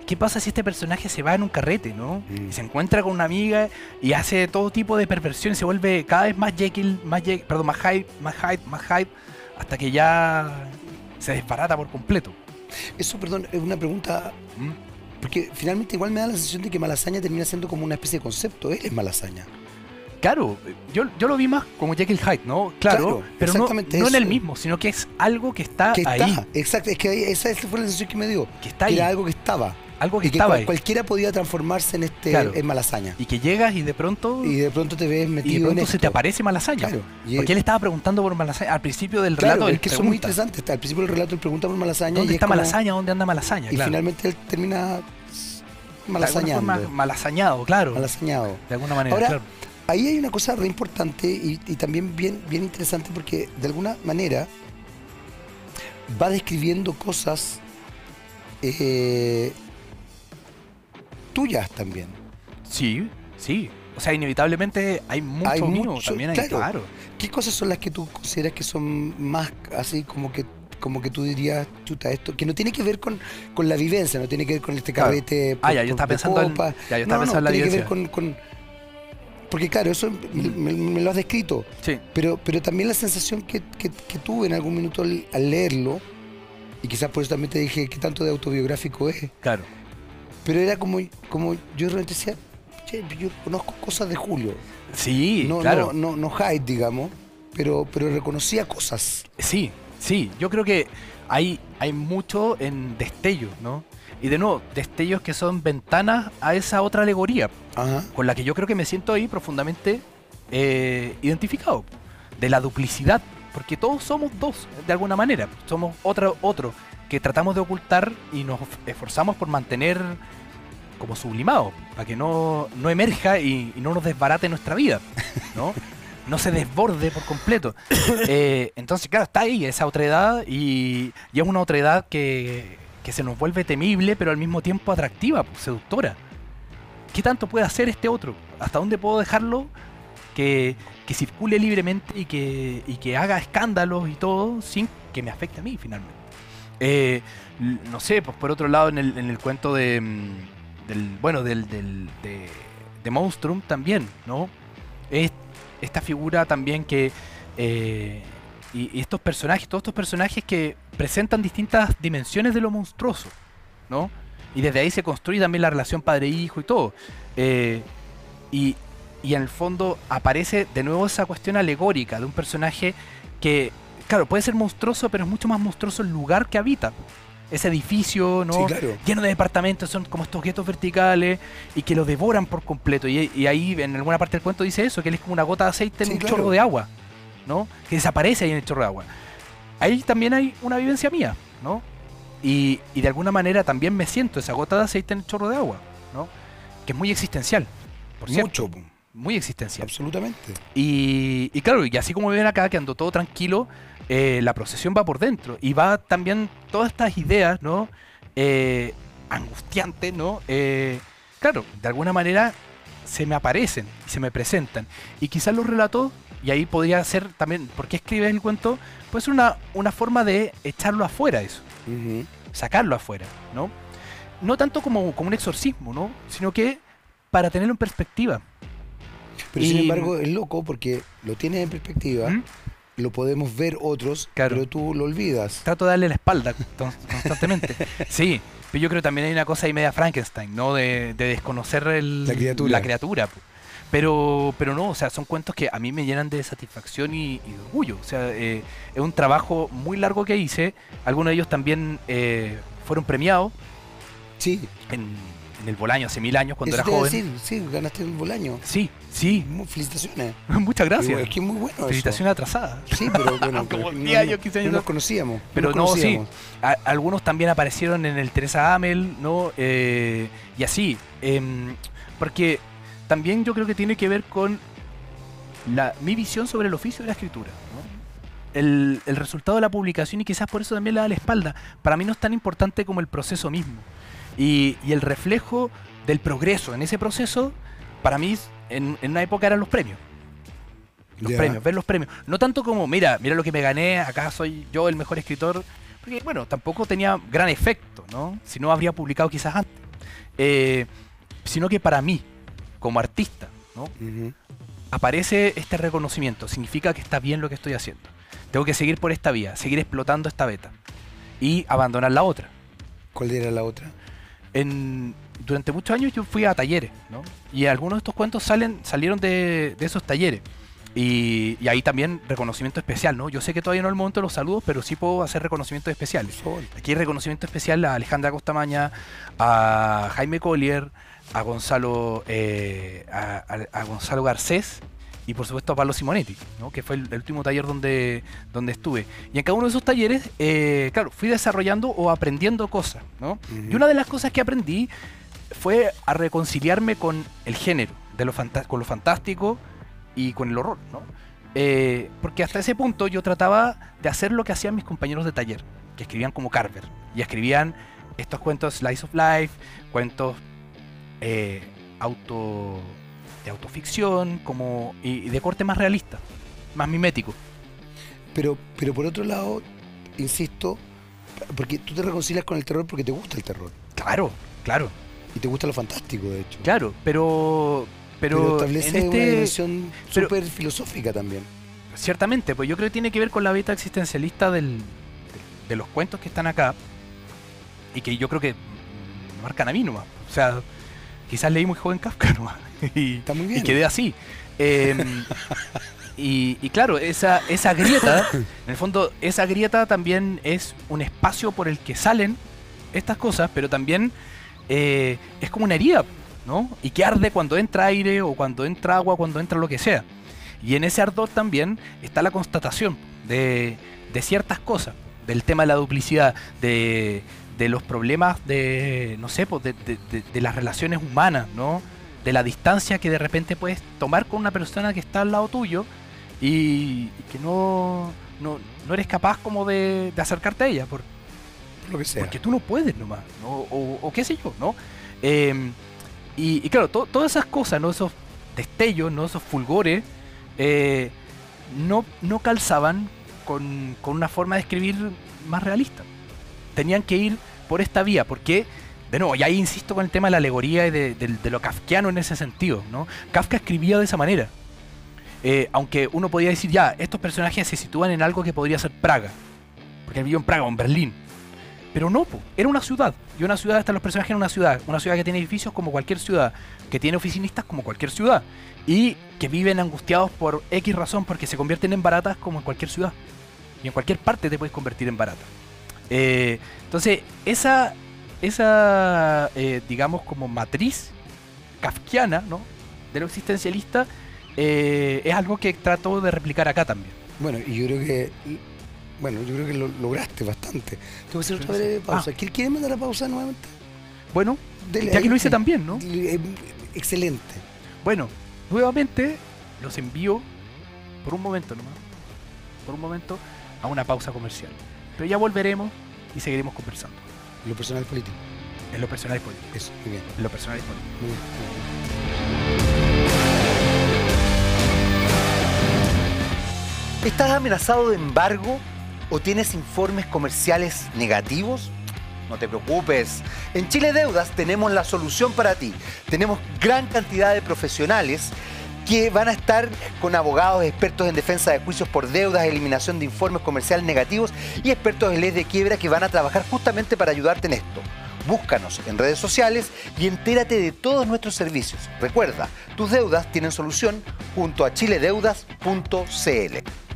¿Qué pasa si este personaje se va en un carrete, ¿no? Mm. Y se encuentra con una amiga y hace todo tipo de perversiones, se vuelve cada vez más Jekyll, más Jekyll, perdón, más hype, más hype, más hype, hasta que ya se desbarata por completo. Eso, perdón, es una pregunta. ¿Mm? Porque finalmente igual me da la sensación de que Malasaña termina siendo como una especie de concepto. Él es Malasaña. Claro, yo, yo lo vi más como Jekyll Hyde, ¿no? Claro, Claro, pero no, no en el mismo, sino que es algo que está Que ahí, está, exacto, es que ahí- esa fue la sensación que me dio. que está que ahí, era algo que estaba. Algo que y que estaba ahí. cualquiera podía transformarse en este Claro. en malasaña. Y que llegas y de pronto, Y de pronto te ves y de metido en pronto esto. se te aparece Malasaña. Claro. Porque él estaba preguntando por Malasaña. Al principio del Claro, relato, es que eso es muy interesante. Al principio del relato él pregunta por malasaña ¿Dónde y está es como- Malasaña? ¿Dónde anda Malasaña? Y finalmente él termina malasañando. malasañado, claro. malasañado. De alguna manera, Ahora, claro. Ahí hay una cosa re importante y, y también bien, bien interesante porque de alguna manera va describiendo cosas eh, tuyas también. Sí, sí. O sea, inevitablemente hay mucho Hay mío mucho, también ahí, claro. claro. ¿Qué cosas son las que tú consideras que son más así como que como que tú dirías, chuta, esto, que no tiene que ver con, con la vivencia, no tiene que ver con este Claro. carrete Ah, ya, yo estaba pensando en, ya, yo estaba No, no, pensando en la tiene que ver con, con- Porque claro, eso me, me- me lo has descrito, Sí, pero, pero también la sensación que, que- que tuve en algún minuto al, al leerlo, y quizás por eso también te dije qué tanto de autobiográfico es, claro. Pero era como, como yo de repente decía, che, yo conozco cosas de Julio, Sí, no, claro. no, no, no Hyde, digamos, pero, pero reconocía cosas. Sí, sí. Yo creo que hay, hay mucho en destellos, ¿no? Y de nuevo, destellos que son ventanas a esa otra alegoría, Ajá. con la que yo creo que me siento ahí profundamente eh, identificado, de la duplicidad, porque todos somos dos, de alguna manera, somos otro, otro, que tratamos de ocultar y nos esforzamos por mantener como sublimado, para que no, no emerja y, y no nos desbarate nuestra vida, ¿no? No se desborde por completo. Eh, entonces, claro, está ahí esa otredad y, y es una otredad que, que se nos vuelve temible, pero al mismo tiempo atractiva, pues, seductora. ¿Qué tanto puede hacer este otro? ¿Hasta dónde puedo dejarlo que, que circule libremente y que, y que haga escándalos y todo sin que me afecte a mí finalmente? Eh, no sé, pues por otro lado en el, en el cuento de, mm, del, bueno, del, del- de, de Monstrum también, ¿no? Es esta figura también que... eh, y, estos personajes, todos estos personajes que presentan distintas dimensiones de lo monstruoso, ¿no? Y desde ahí se construye también la relación padre-hijo y todo. Eh, y, y en el fondo aparece de nuevo esa cuestión alegórica de un personaje que, claro, puede ser monstruoso, pero es mucho más monstruoso el lugar que habita. Ese edificio, ¿no? Sí, claro. lleno de departamentos, son como estos guetos verticales y que lo devoran por completo. Y, y ahí en alguna parte del cuento dice eso, que él es como una gota de aceite en Sí, un claro. chorro de agua, ¿no? Que desaparece ahí en el chorro de agua. Ahí también hay una vivencia mía, ¿no? Y, y de alguna manera también me siento esa gota de aceite en el chorro de agua, ¿no? Que es muy existencial, por cierto. Mucho, Muy existencial. absolutamente. Y, y claro, y así como ven acá, que ando todo tranquilo, eh, la procesión va por dentro. Y va también todas estas ideas, ¿no? Eh, angustiantes, ¿no? Eh, claro, de alguna manera se me aparecen y se me presentan. Y quizás los relatos, y ahí podría ser también, ¿por qué escribes el cuento? Puede ser una, una forma de echarlo afuera eso, sacarlo afuera, ¿no? No tanto como, como un exorcismo, ¿no? Sino que para tenerlo en perspectiva. Pero sin embargo es loco porque lo tienes en perspectiva, ¿Mm? Lo podemos ver otros, Claro. pero tú lo olvidas. trato de darle la espalda con- constantemente. Sí, pero yo creo que también hay una cosa ahí media Frankenstein, ¿no? De, de desconocer el- La criatura. la criatura. Pero, pero no, o sea, son cuentos que a mí me llenan de satisfacción y, y de orgullo. O sea, eh, es un trabajo muy largo que hice. Algunos de ellos también eh, fueron premiados Sí, en, en el Bolaño hace mil años cuando eso era te joven. decir, sí, ganaste el bolaño. Sí, sí. Felicitaciones. Muchas gracias. Es que es muy bueno. Felicitaciones atrasadas. Sí, pero bueno, Como no, 10 años, 15 años. no nos conocíamos. Pero no, sí. conocíamos. A- algunos también aparecieron en el Teresa Amel, ¿no? Eh, y así. em, porque también yo creo que tiene que ver con la, mi visión sobre el oficio de la escritura. ¿no? El, el resultado de la publicación y quizás por eso también le da la espalda. Para mí no es tan importante como el proceso mismo. Y, y el reflejo del progreso en ese proceso, para mí en, en una época eran los premios. Los premios, ver los premios. No tanto como, mira, mira lo que me gané, acá soy yo el mejor escritor. Porque, bueno, tampoco tenía gran efecto, ¿no? Si no, habría publicado quizás antes. Eh, sino que para mí, como artista, ¿no? Aparece este reconocimiento. Significa que está bien lo que estoy haciendo. Tengo que seguir por esta vía, seguir explotando esta beta. Y abandonar la otra. ¿Cuál era la otra? En, durante muchos años yo fui a talleres, ¿no? Y algunos de estos cuentos salen, salieron de, de esos talleres. Y, y ahí también reconocimiento especial, ¿no? Yo sé que todavía no es el momento de los saludos, pero sí puedo hacer reconocimientos especiales. Aquí hay reconocimiento especial a Alejandra Costamaña, a Jaime Collier, a Gonzalo, eh, a, a- a Gonzalo Garcés y por supuesto a Pablo Simonetti, ¿no? que fue el, el último taller donde, donde estuve. Y en cada uno de esos talleres, eh, claro, fui desarrollando o aprendiendo cosas. ¿no? Y una de las cosas que aprendí fue a reconciliarme con el género, de lo con lo fantástico y con el horror. ¿no? Eh, porque hasta ese punto yo trataba de hacer lo que hacían mis compañeros de taller, que escribían como Carver. Y escribían estos cuentos Slice of Life, cuentos eh, auto de autoficción como y, y de corte más realista, más mimético. Pero, pero por otro lado, insisto, porque tú te reconcilias con el terror porque te gusta el terror. Claro, claro, Y te gusta lo fantástico, de hecho. claro, pero pero, establece en una este dimensión súper filosófica también. ciertamente, pues yo creo que tiene que ver con la beta existencialista del, de, de los cuentos que están acá y que yo creo que marcan a mí nomás. O sea, quizás leí muy joven Kafka nomás y, Está muy y bien. quedé así. Em, y, y claro, esa, esa grieta, en el fondo, esa grieta también es un espacio por el que salen estas cosas, pero también eh, es como una herida, ¿no? Y que arde cuando entra aire o cuando entra agua, cuando entra lo que sea. Y en ese ardor también está la constatación de, de ciertas cosas, del tema de la duplicidad, de, de los problemas de, no sé, pues, de, de- de- de las relaciones humanas, ¿no? De la distancia que de repente puedes tomar con una persona que está al lado tuyo y, y que no, no, no eres capaz como de, de acercarte a ella, por, Por lo que sea. porque tú no puedes nomás, ¿no? O, o qué sé yo, ¿no? Eh, y, y claro, to- todas esas cosas, ¿no? Esos destellos, ¿no? Esos fulgores, eh, no, no calzaban con, con una forma de escribir más realista. Tenían que ir por esta vía, porque, de nuevo, y ahí insisto con el tema de la alegoría y de, lo kafkiano en ese sentido, ¿no? Kafka escribía de esa manera. Eh, aunque uno podía decir, ya, estos personajes se sitúan en algo que podría ser Praga, porque él vivió en Praga o en Berlín. Pero no, era una ciudad. Y una ciudad están los personajes en una ciudad. Una ciudad que tiene edificios como cualquier ciudad. Que tiene oficinistas como cualquier ciudad. Y que viven angustiados por X razón porque se convierten en baratas como en cualquier ciudad. Y en cualquier parte te puedes convertir en barata. Eh, entonces, esa, esa eh, digamos, como matriz kafkiana, ¿no? De lo existencialista, eh, es algo que trato de replicar acá también. Bueno, y yo creo que. Bueno, yo creo que lo lograste bastante. Tengo que hacer otra Sí, breve pausa. Ah. ¿Quiere- ¿Quieres mandar la pausa nuevamente? Bueno, Dele ya que lo hice también, ¿no? Excelente. Bueno, nuevamente los envío por un momento nomás, por un momento a una pausa comercial. Pero ya volveremos y seguiremos conversando. Lo personal político. En lo personal y político. Eso, muy bien. En lo personal y político. Muy bien, muy bien. ¿Estás amenazado de embargo o tienes informes comerciales negativos? No te preocupes. En Chile Deudas tenemos la solución para ti. Tenemos gran cantidad de profesionales que van a estar con abogados expertos en defensa de juicios por deudas, eliminación de informes comerciales negativos y expertos en leyes de quiebra que van a trabajar justamente para ayudarte en esto. Búscanos en redes sociales y entérate de todos nuestros servicios. Recuerda, tus deudas tienen solución junto a chiledeudas.cl.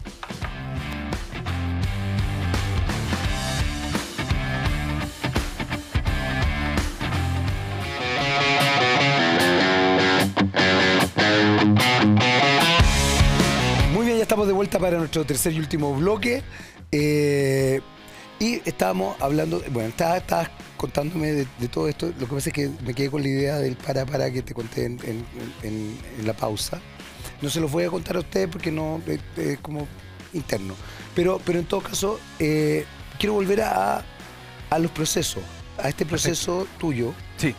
vuelta para nuestro tercer y último bloque. Eh, y estábamos hablando, bueno, estabas, estabas contándome de, de todo esto. Lo que pasa es que me quedé con la idea del para para que te conté en, en- en- en la pausa. No se los voy a contar a ustedes porque no es, es como interno. Pero, pero en todo caso, eh, quiero volver a, a los procesos, a este proceso tuyo. Sí,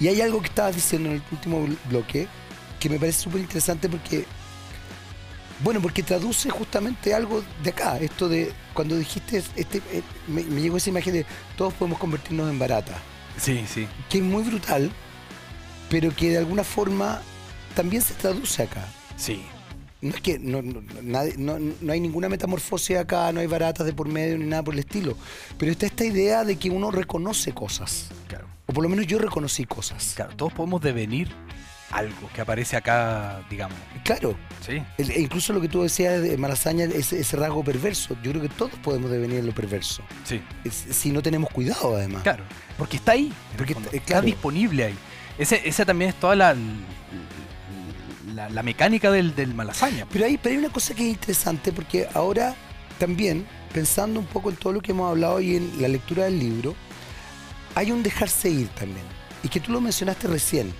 Y hay algo que estabas diciendo en el último bl- bloque que me parece súper interesante porque, bueno, porque traduce justamente algo de acá. Esto de, cuando dijiste, este, eh, me, me llegó esa imagen de todos podemos convertirnos en barata, sí, sí. que es muy brutal, pero que de alguna forma también se traduce acá. Sí, No es que no, no, nadie- no- no hay ninguna metamorfosis acá, no hay baratas de por medio ni nada por el estilo, pero está esta idea de que uno reconoce cosas claro. O por lo menos yo reconocí cosas. Claro, todos podemos devenir algo que aparece acá, digamos. Claro, Sí. el- e incluso lo que tú decías de Malasaña, ese, ese rasgo perverso, yo creo que todos podemos devenir en lo perverso. Sí. Es- si no tenemos cuidado, además. Claro. Porque está ahí. Porque, eh, está disponible ahí. Ese, esa también es toda la, la, la mecánica del, del malasaña. Pero hay, pero hay una cosa que es interesante porque ahora también, pensando un poco en todo lo que hemos hablado y en la lectura del libro, hay un dejarse ir también. Y que tú lo mencionaste recién,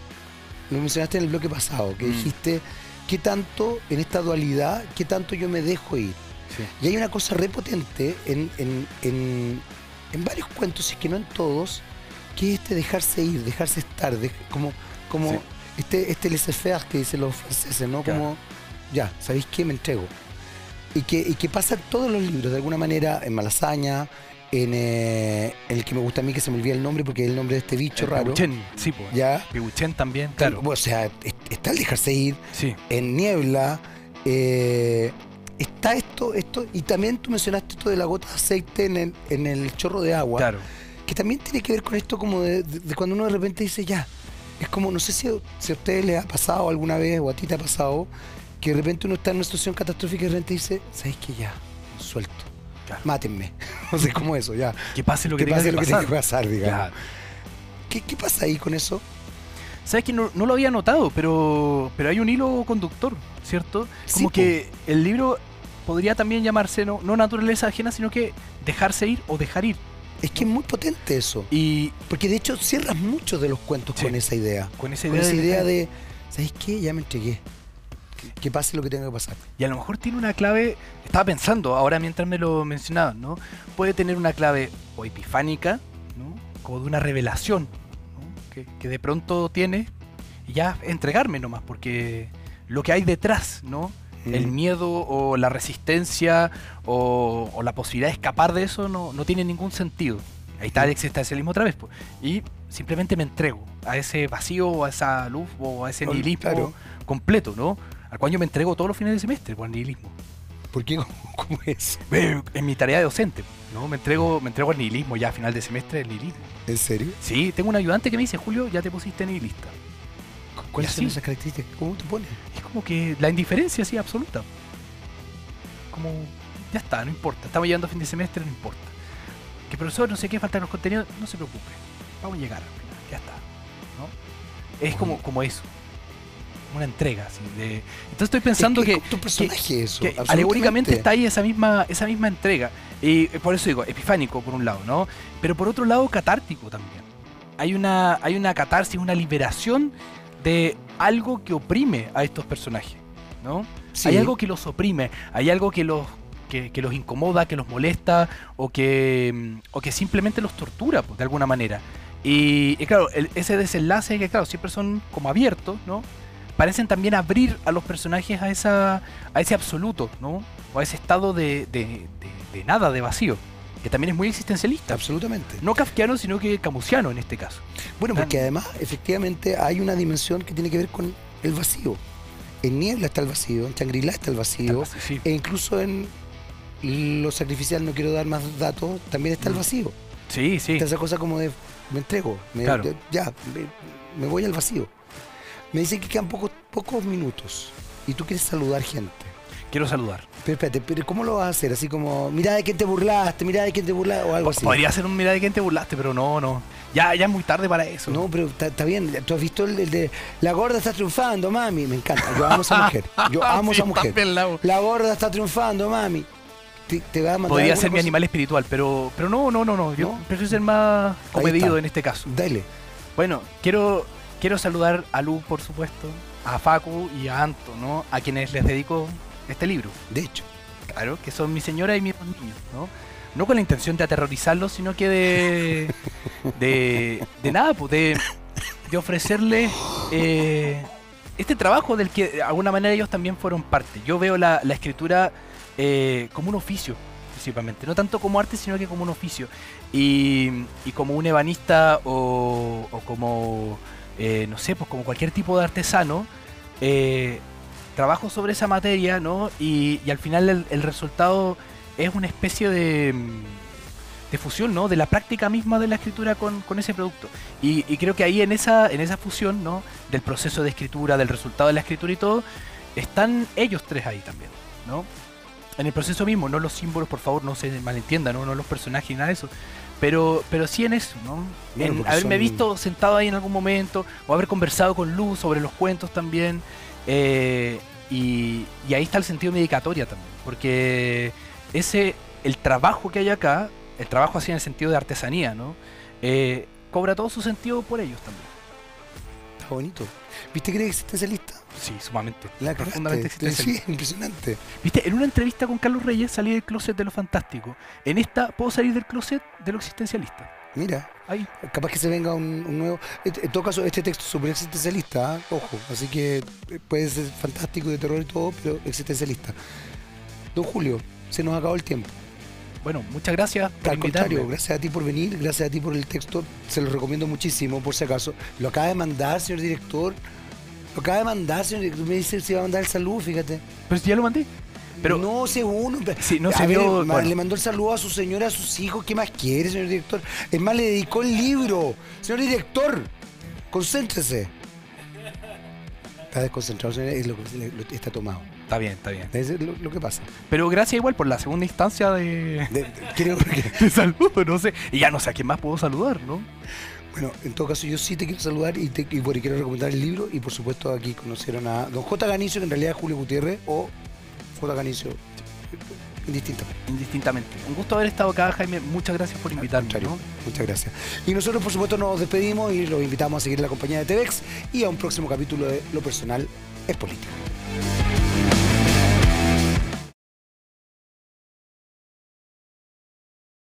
lo mencionaste en el bloque pasado, que Mm. dijiste, ¿qué tanto en esta dualidad, qué tanto yo me dejo ir? Sí. Y hay una cosa repotente en, en, en, en varios cuentos, y es que no en todos, que es este dejarse ir, dejarse estar, de- como, como Sí. este, este laissez-faire que dicen los franceses, ¿no? Claro. Como, ya, ¿sabéis qué? Me entrego. Y que, y que pasa en todos los libros, de alguna manera, en Malasaña, en, eh, en el que me gusta a mí, que se me olvida el nombre, porque es el nombre de este bicho El raro. Pehuchen, sí, pues. Ya, Pehuchen también, claro. o sea, es- está el dejarse ir, Sí, en Niebla, eh, está esto, esto, y también tú mencionaste esto de la gota de aceite en el, en el chorro de agua, claro. que también tiene que ver con esto como de, de- de cuando uno de repente dice ya, es como, no sé si, si a ustedes les ha pasado alguna vez o a ti te ha pasado, que de repente uno está en una situación catastrófica y de repente dice, ¿sabes qué? Ya, suelto, Claro. mátenme, no sé cómo eso, ya, Que pase lo que que tenga pase que lo que pasar. tenga que pasar, digamos. Claro. ¿Qué, qué pasa ahí con eso? Sabes que no, no lo había notado, pero, pero hay un hilo conductor, ¿cierto? Sí, Como po. que el libro podría también llamarse no, no naturaleza ajena, sino que dejarse ir o dejar ir. Es que es muy potente eso. Y Porque de hecho cierras muchos de los cuentos Sí. con esa idea. con esa Con idea, esa de idea dejar- de, ¿sabes qué? Ya me entregué. Que, que pase lo que tenga que pasar. Y a lo mejor tiene una clave, estaba pensando ahora mientras me lo mencionabas, ¿no? Puede tener una clave o epifánica, ¿no? Como de una revelación, ¿no? que, que de pronto tiene y ya entregarme nomás, porque lo que hay detrás, ¿no? El Mm. miedo o la resistencia o, o la posibilidad de escapar de eso no, no tiene ningún sentido. Ahí está el existencialismo otra vez. pues. Y simplemente me entrego a ese vacío a esa luz o a ese nihilismo claro. completo, ¿no? Al cual yo me entrego todos los fines de semestre por el nihilismo. ¿Por qué? ¿Cómo es? En mi tarea de docente, ¿no? Me entrego, me entrego al nihilismo ya a final de semestre, el nihilismo. ¿En serio? Sí, tengo un ayudante que me dice, Julio, ya te pusiste nihilista. ¿Cuáles son esas características? ¿Cómo te pones? Es como que la indiferencia así absoluta. Como, ya está, no importa. Estamos llegando a fin de semestre, no importa. Que profesor, no sé qué, faltan los contenidos, no se preocupe. Vamos a llegar al final, ya está. ¿no? Es como, como eso. Una entrega, así. De... Entonces estoy pensando es que, tu personaje eso. que alegóricamente está ahí esa misma, esa misma entrega. Y eh, por eso digo, epifánico por un lado, ¿no? Pero por otro lado, catártico también. Hay una, hay una catarsis, una liberación de algo que oprime a estos personajes, ¿no? Sí. Hay algo que los oprime, hay algo que los, que, que los incomoda, que los molesta o que, mm, o que simplemente los tortura pues, de alguna manera. Y, y claro, el- ese desenlace que claro, siempre son como abiertos, ¿no? Parecen también abrir a los personajes a, esa, a ese absoluto, ¿no? O a ese estado de, de- de- de nada, de vacío, que también es muy existencialista. Absolutamente. No kafkiano, sino que camusiano en este caso. Bueno, porque además, efectivamente, hay una dimensión que tiene que ver con el vacío. En Niebla está el vacío, en Shangri-La está el vacío, Sí. e incluso en lo sacrificial, no quiero dar más datos, también está el Mm. vacío. Sí, sí. Está esa cosa como de, me entrego, me- Claro. ya, me, me voy al vacío. Me dicen que quedan pocos, pocos minutos y tú quieres saludar gente. Quiero saludar. Pero espérate, pero ¿cómo lo vas a hacer? Así como, mira de quién te burlaste, mira de quién te burlaste, o algo así. Podría ser un mira de quién te burlaste, pero no, no. Ya, ya es muy tarde para eso. No, pero está bien. Tú has visto el, el de La gorda está triunfando, mami. Me encanta. Yo amo a esa mujer. Yo amo a esa mujer. la gorda está triunfando, mami. Te, te va a mandar Podría ser mi animal espiritual, pero, pero no, no, no, no. Yo ¿No? prefiero ser más comedido en este caso. Dale. Bueno, quiero, quiero saludar a Lu, por supuesto, a Facu y a Anto, ¿no? A quienes les dedico este libro. De hecho. Claro, que son mi señora y mis niños, ¿no? No con la intención de aterrorizarlos, sino que de. de, de nada, pues, de, de ofrecerles eh, este trabajo del que de alguna manera ellos también fueron parte. Yo veo la, la escritura eh, como un oficio, principalmente. No tanto como arte, sino que como un oficio. Y, y como un ebanista o, o como, eh, no sé, pues como cualquier tipo de artesano, eh, trabajo sobre esa materia, ¿no? Y, al final el, resultado es una especie de, mm, de fusión, ¿no? De la práctica misma de la escritura con, con ese producto. Y, y creo que ahí en esa, en esa fusión, ¿no? Del proceso de escritura, del resultado de la escritura y todo, están ellos tres ahí también, ¿no? En el proceso mismo, no los símbolos, por favor, no se malentiendan, no, no los personajes nada de eso. Pero, pero sí en eso, ¿no? En haberme son- visto sentado ahí en algún momento, o haber conversado con Luz sobre los cuentos también. eh, y, y ahí está el sentido de medicatoria también. Porque ese, el trabajo que hay acá, el trabajo así en el sentido de artesanía, ¿no? Eh, cobra todo su sentido por ellos también. Está bonito. ¿Viste que eres existencialista? Sí, sumamente. La profundamente cagaste. existencialista. Sí, impresionante. Viste, en una entrevista con Carlos Reyes salí del closet de lo fantástico. En esta puedo salir del closet de lo existencialista. Mira, Ahí. capaz que se venga un, un nuevo. En todo caso, este texto es súper existencialista, ¿ah? ojo. Así que eh, puede ser fantástico de terror y todo, pero existencialista. Don Julio, se nos acabó el tiempo. Bueno, muchas gracias por Al contrario, gracias a ti por venir, gracias a ti por el texto. Se lo recomiendo muchísimo, por si acaso. Lo acaba de mandar, señor director. Lo acaba de mandar, señor director. Me dice si va a mandar el saludo, fíjate. Pero si ya lo mandé. Pero no, si es uno. Sí, no se vio- bueno. Le mandó el saludo a su señora, a sus hijos. ¿Qué más quiere, señor director? Es más, le dedicó el libro. Señor director, concéntrese. Está desconcentrado, señor, lo lo- está tomado. está bien, está bien. Es lo, lo que pasa. Pero gracias igual por la segunda instancia de, De- de- creo que- de saludo, no sé. Y ya no sé a quién más puedo saludar, ¿no? Bueno, en todo caso, yo sí te quiero saludar y, te, y bueno, y quiero recomendar el libro. Y por supuesto, aquí conocieron a don J. Ganicio, que en realidad es Julio Gutiérrez, o J. Ganicio, indistintamente. Indistintamente. Un gusto haber estado acá, Jaime. Muchas gracias por invitarme. ¿no? Muchas gracias. Y nosotros, por supuesto, nos despedimos y los invitamos a seguir la compañía de TVX y a un próximo capítulo de Lo Personal es Política.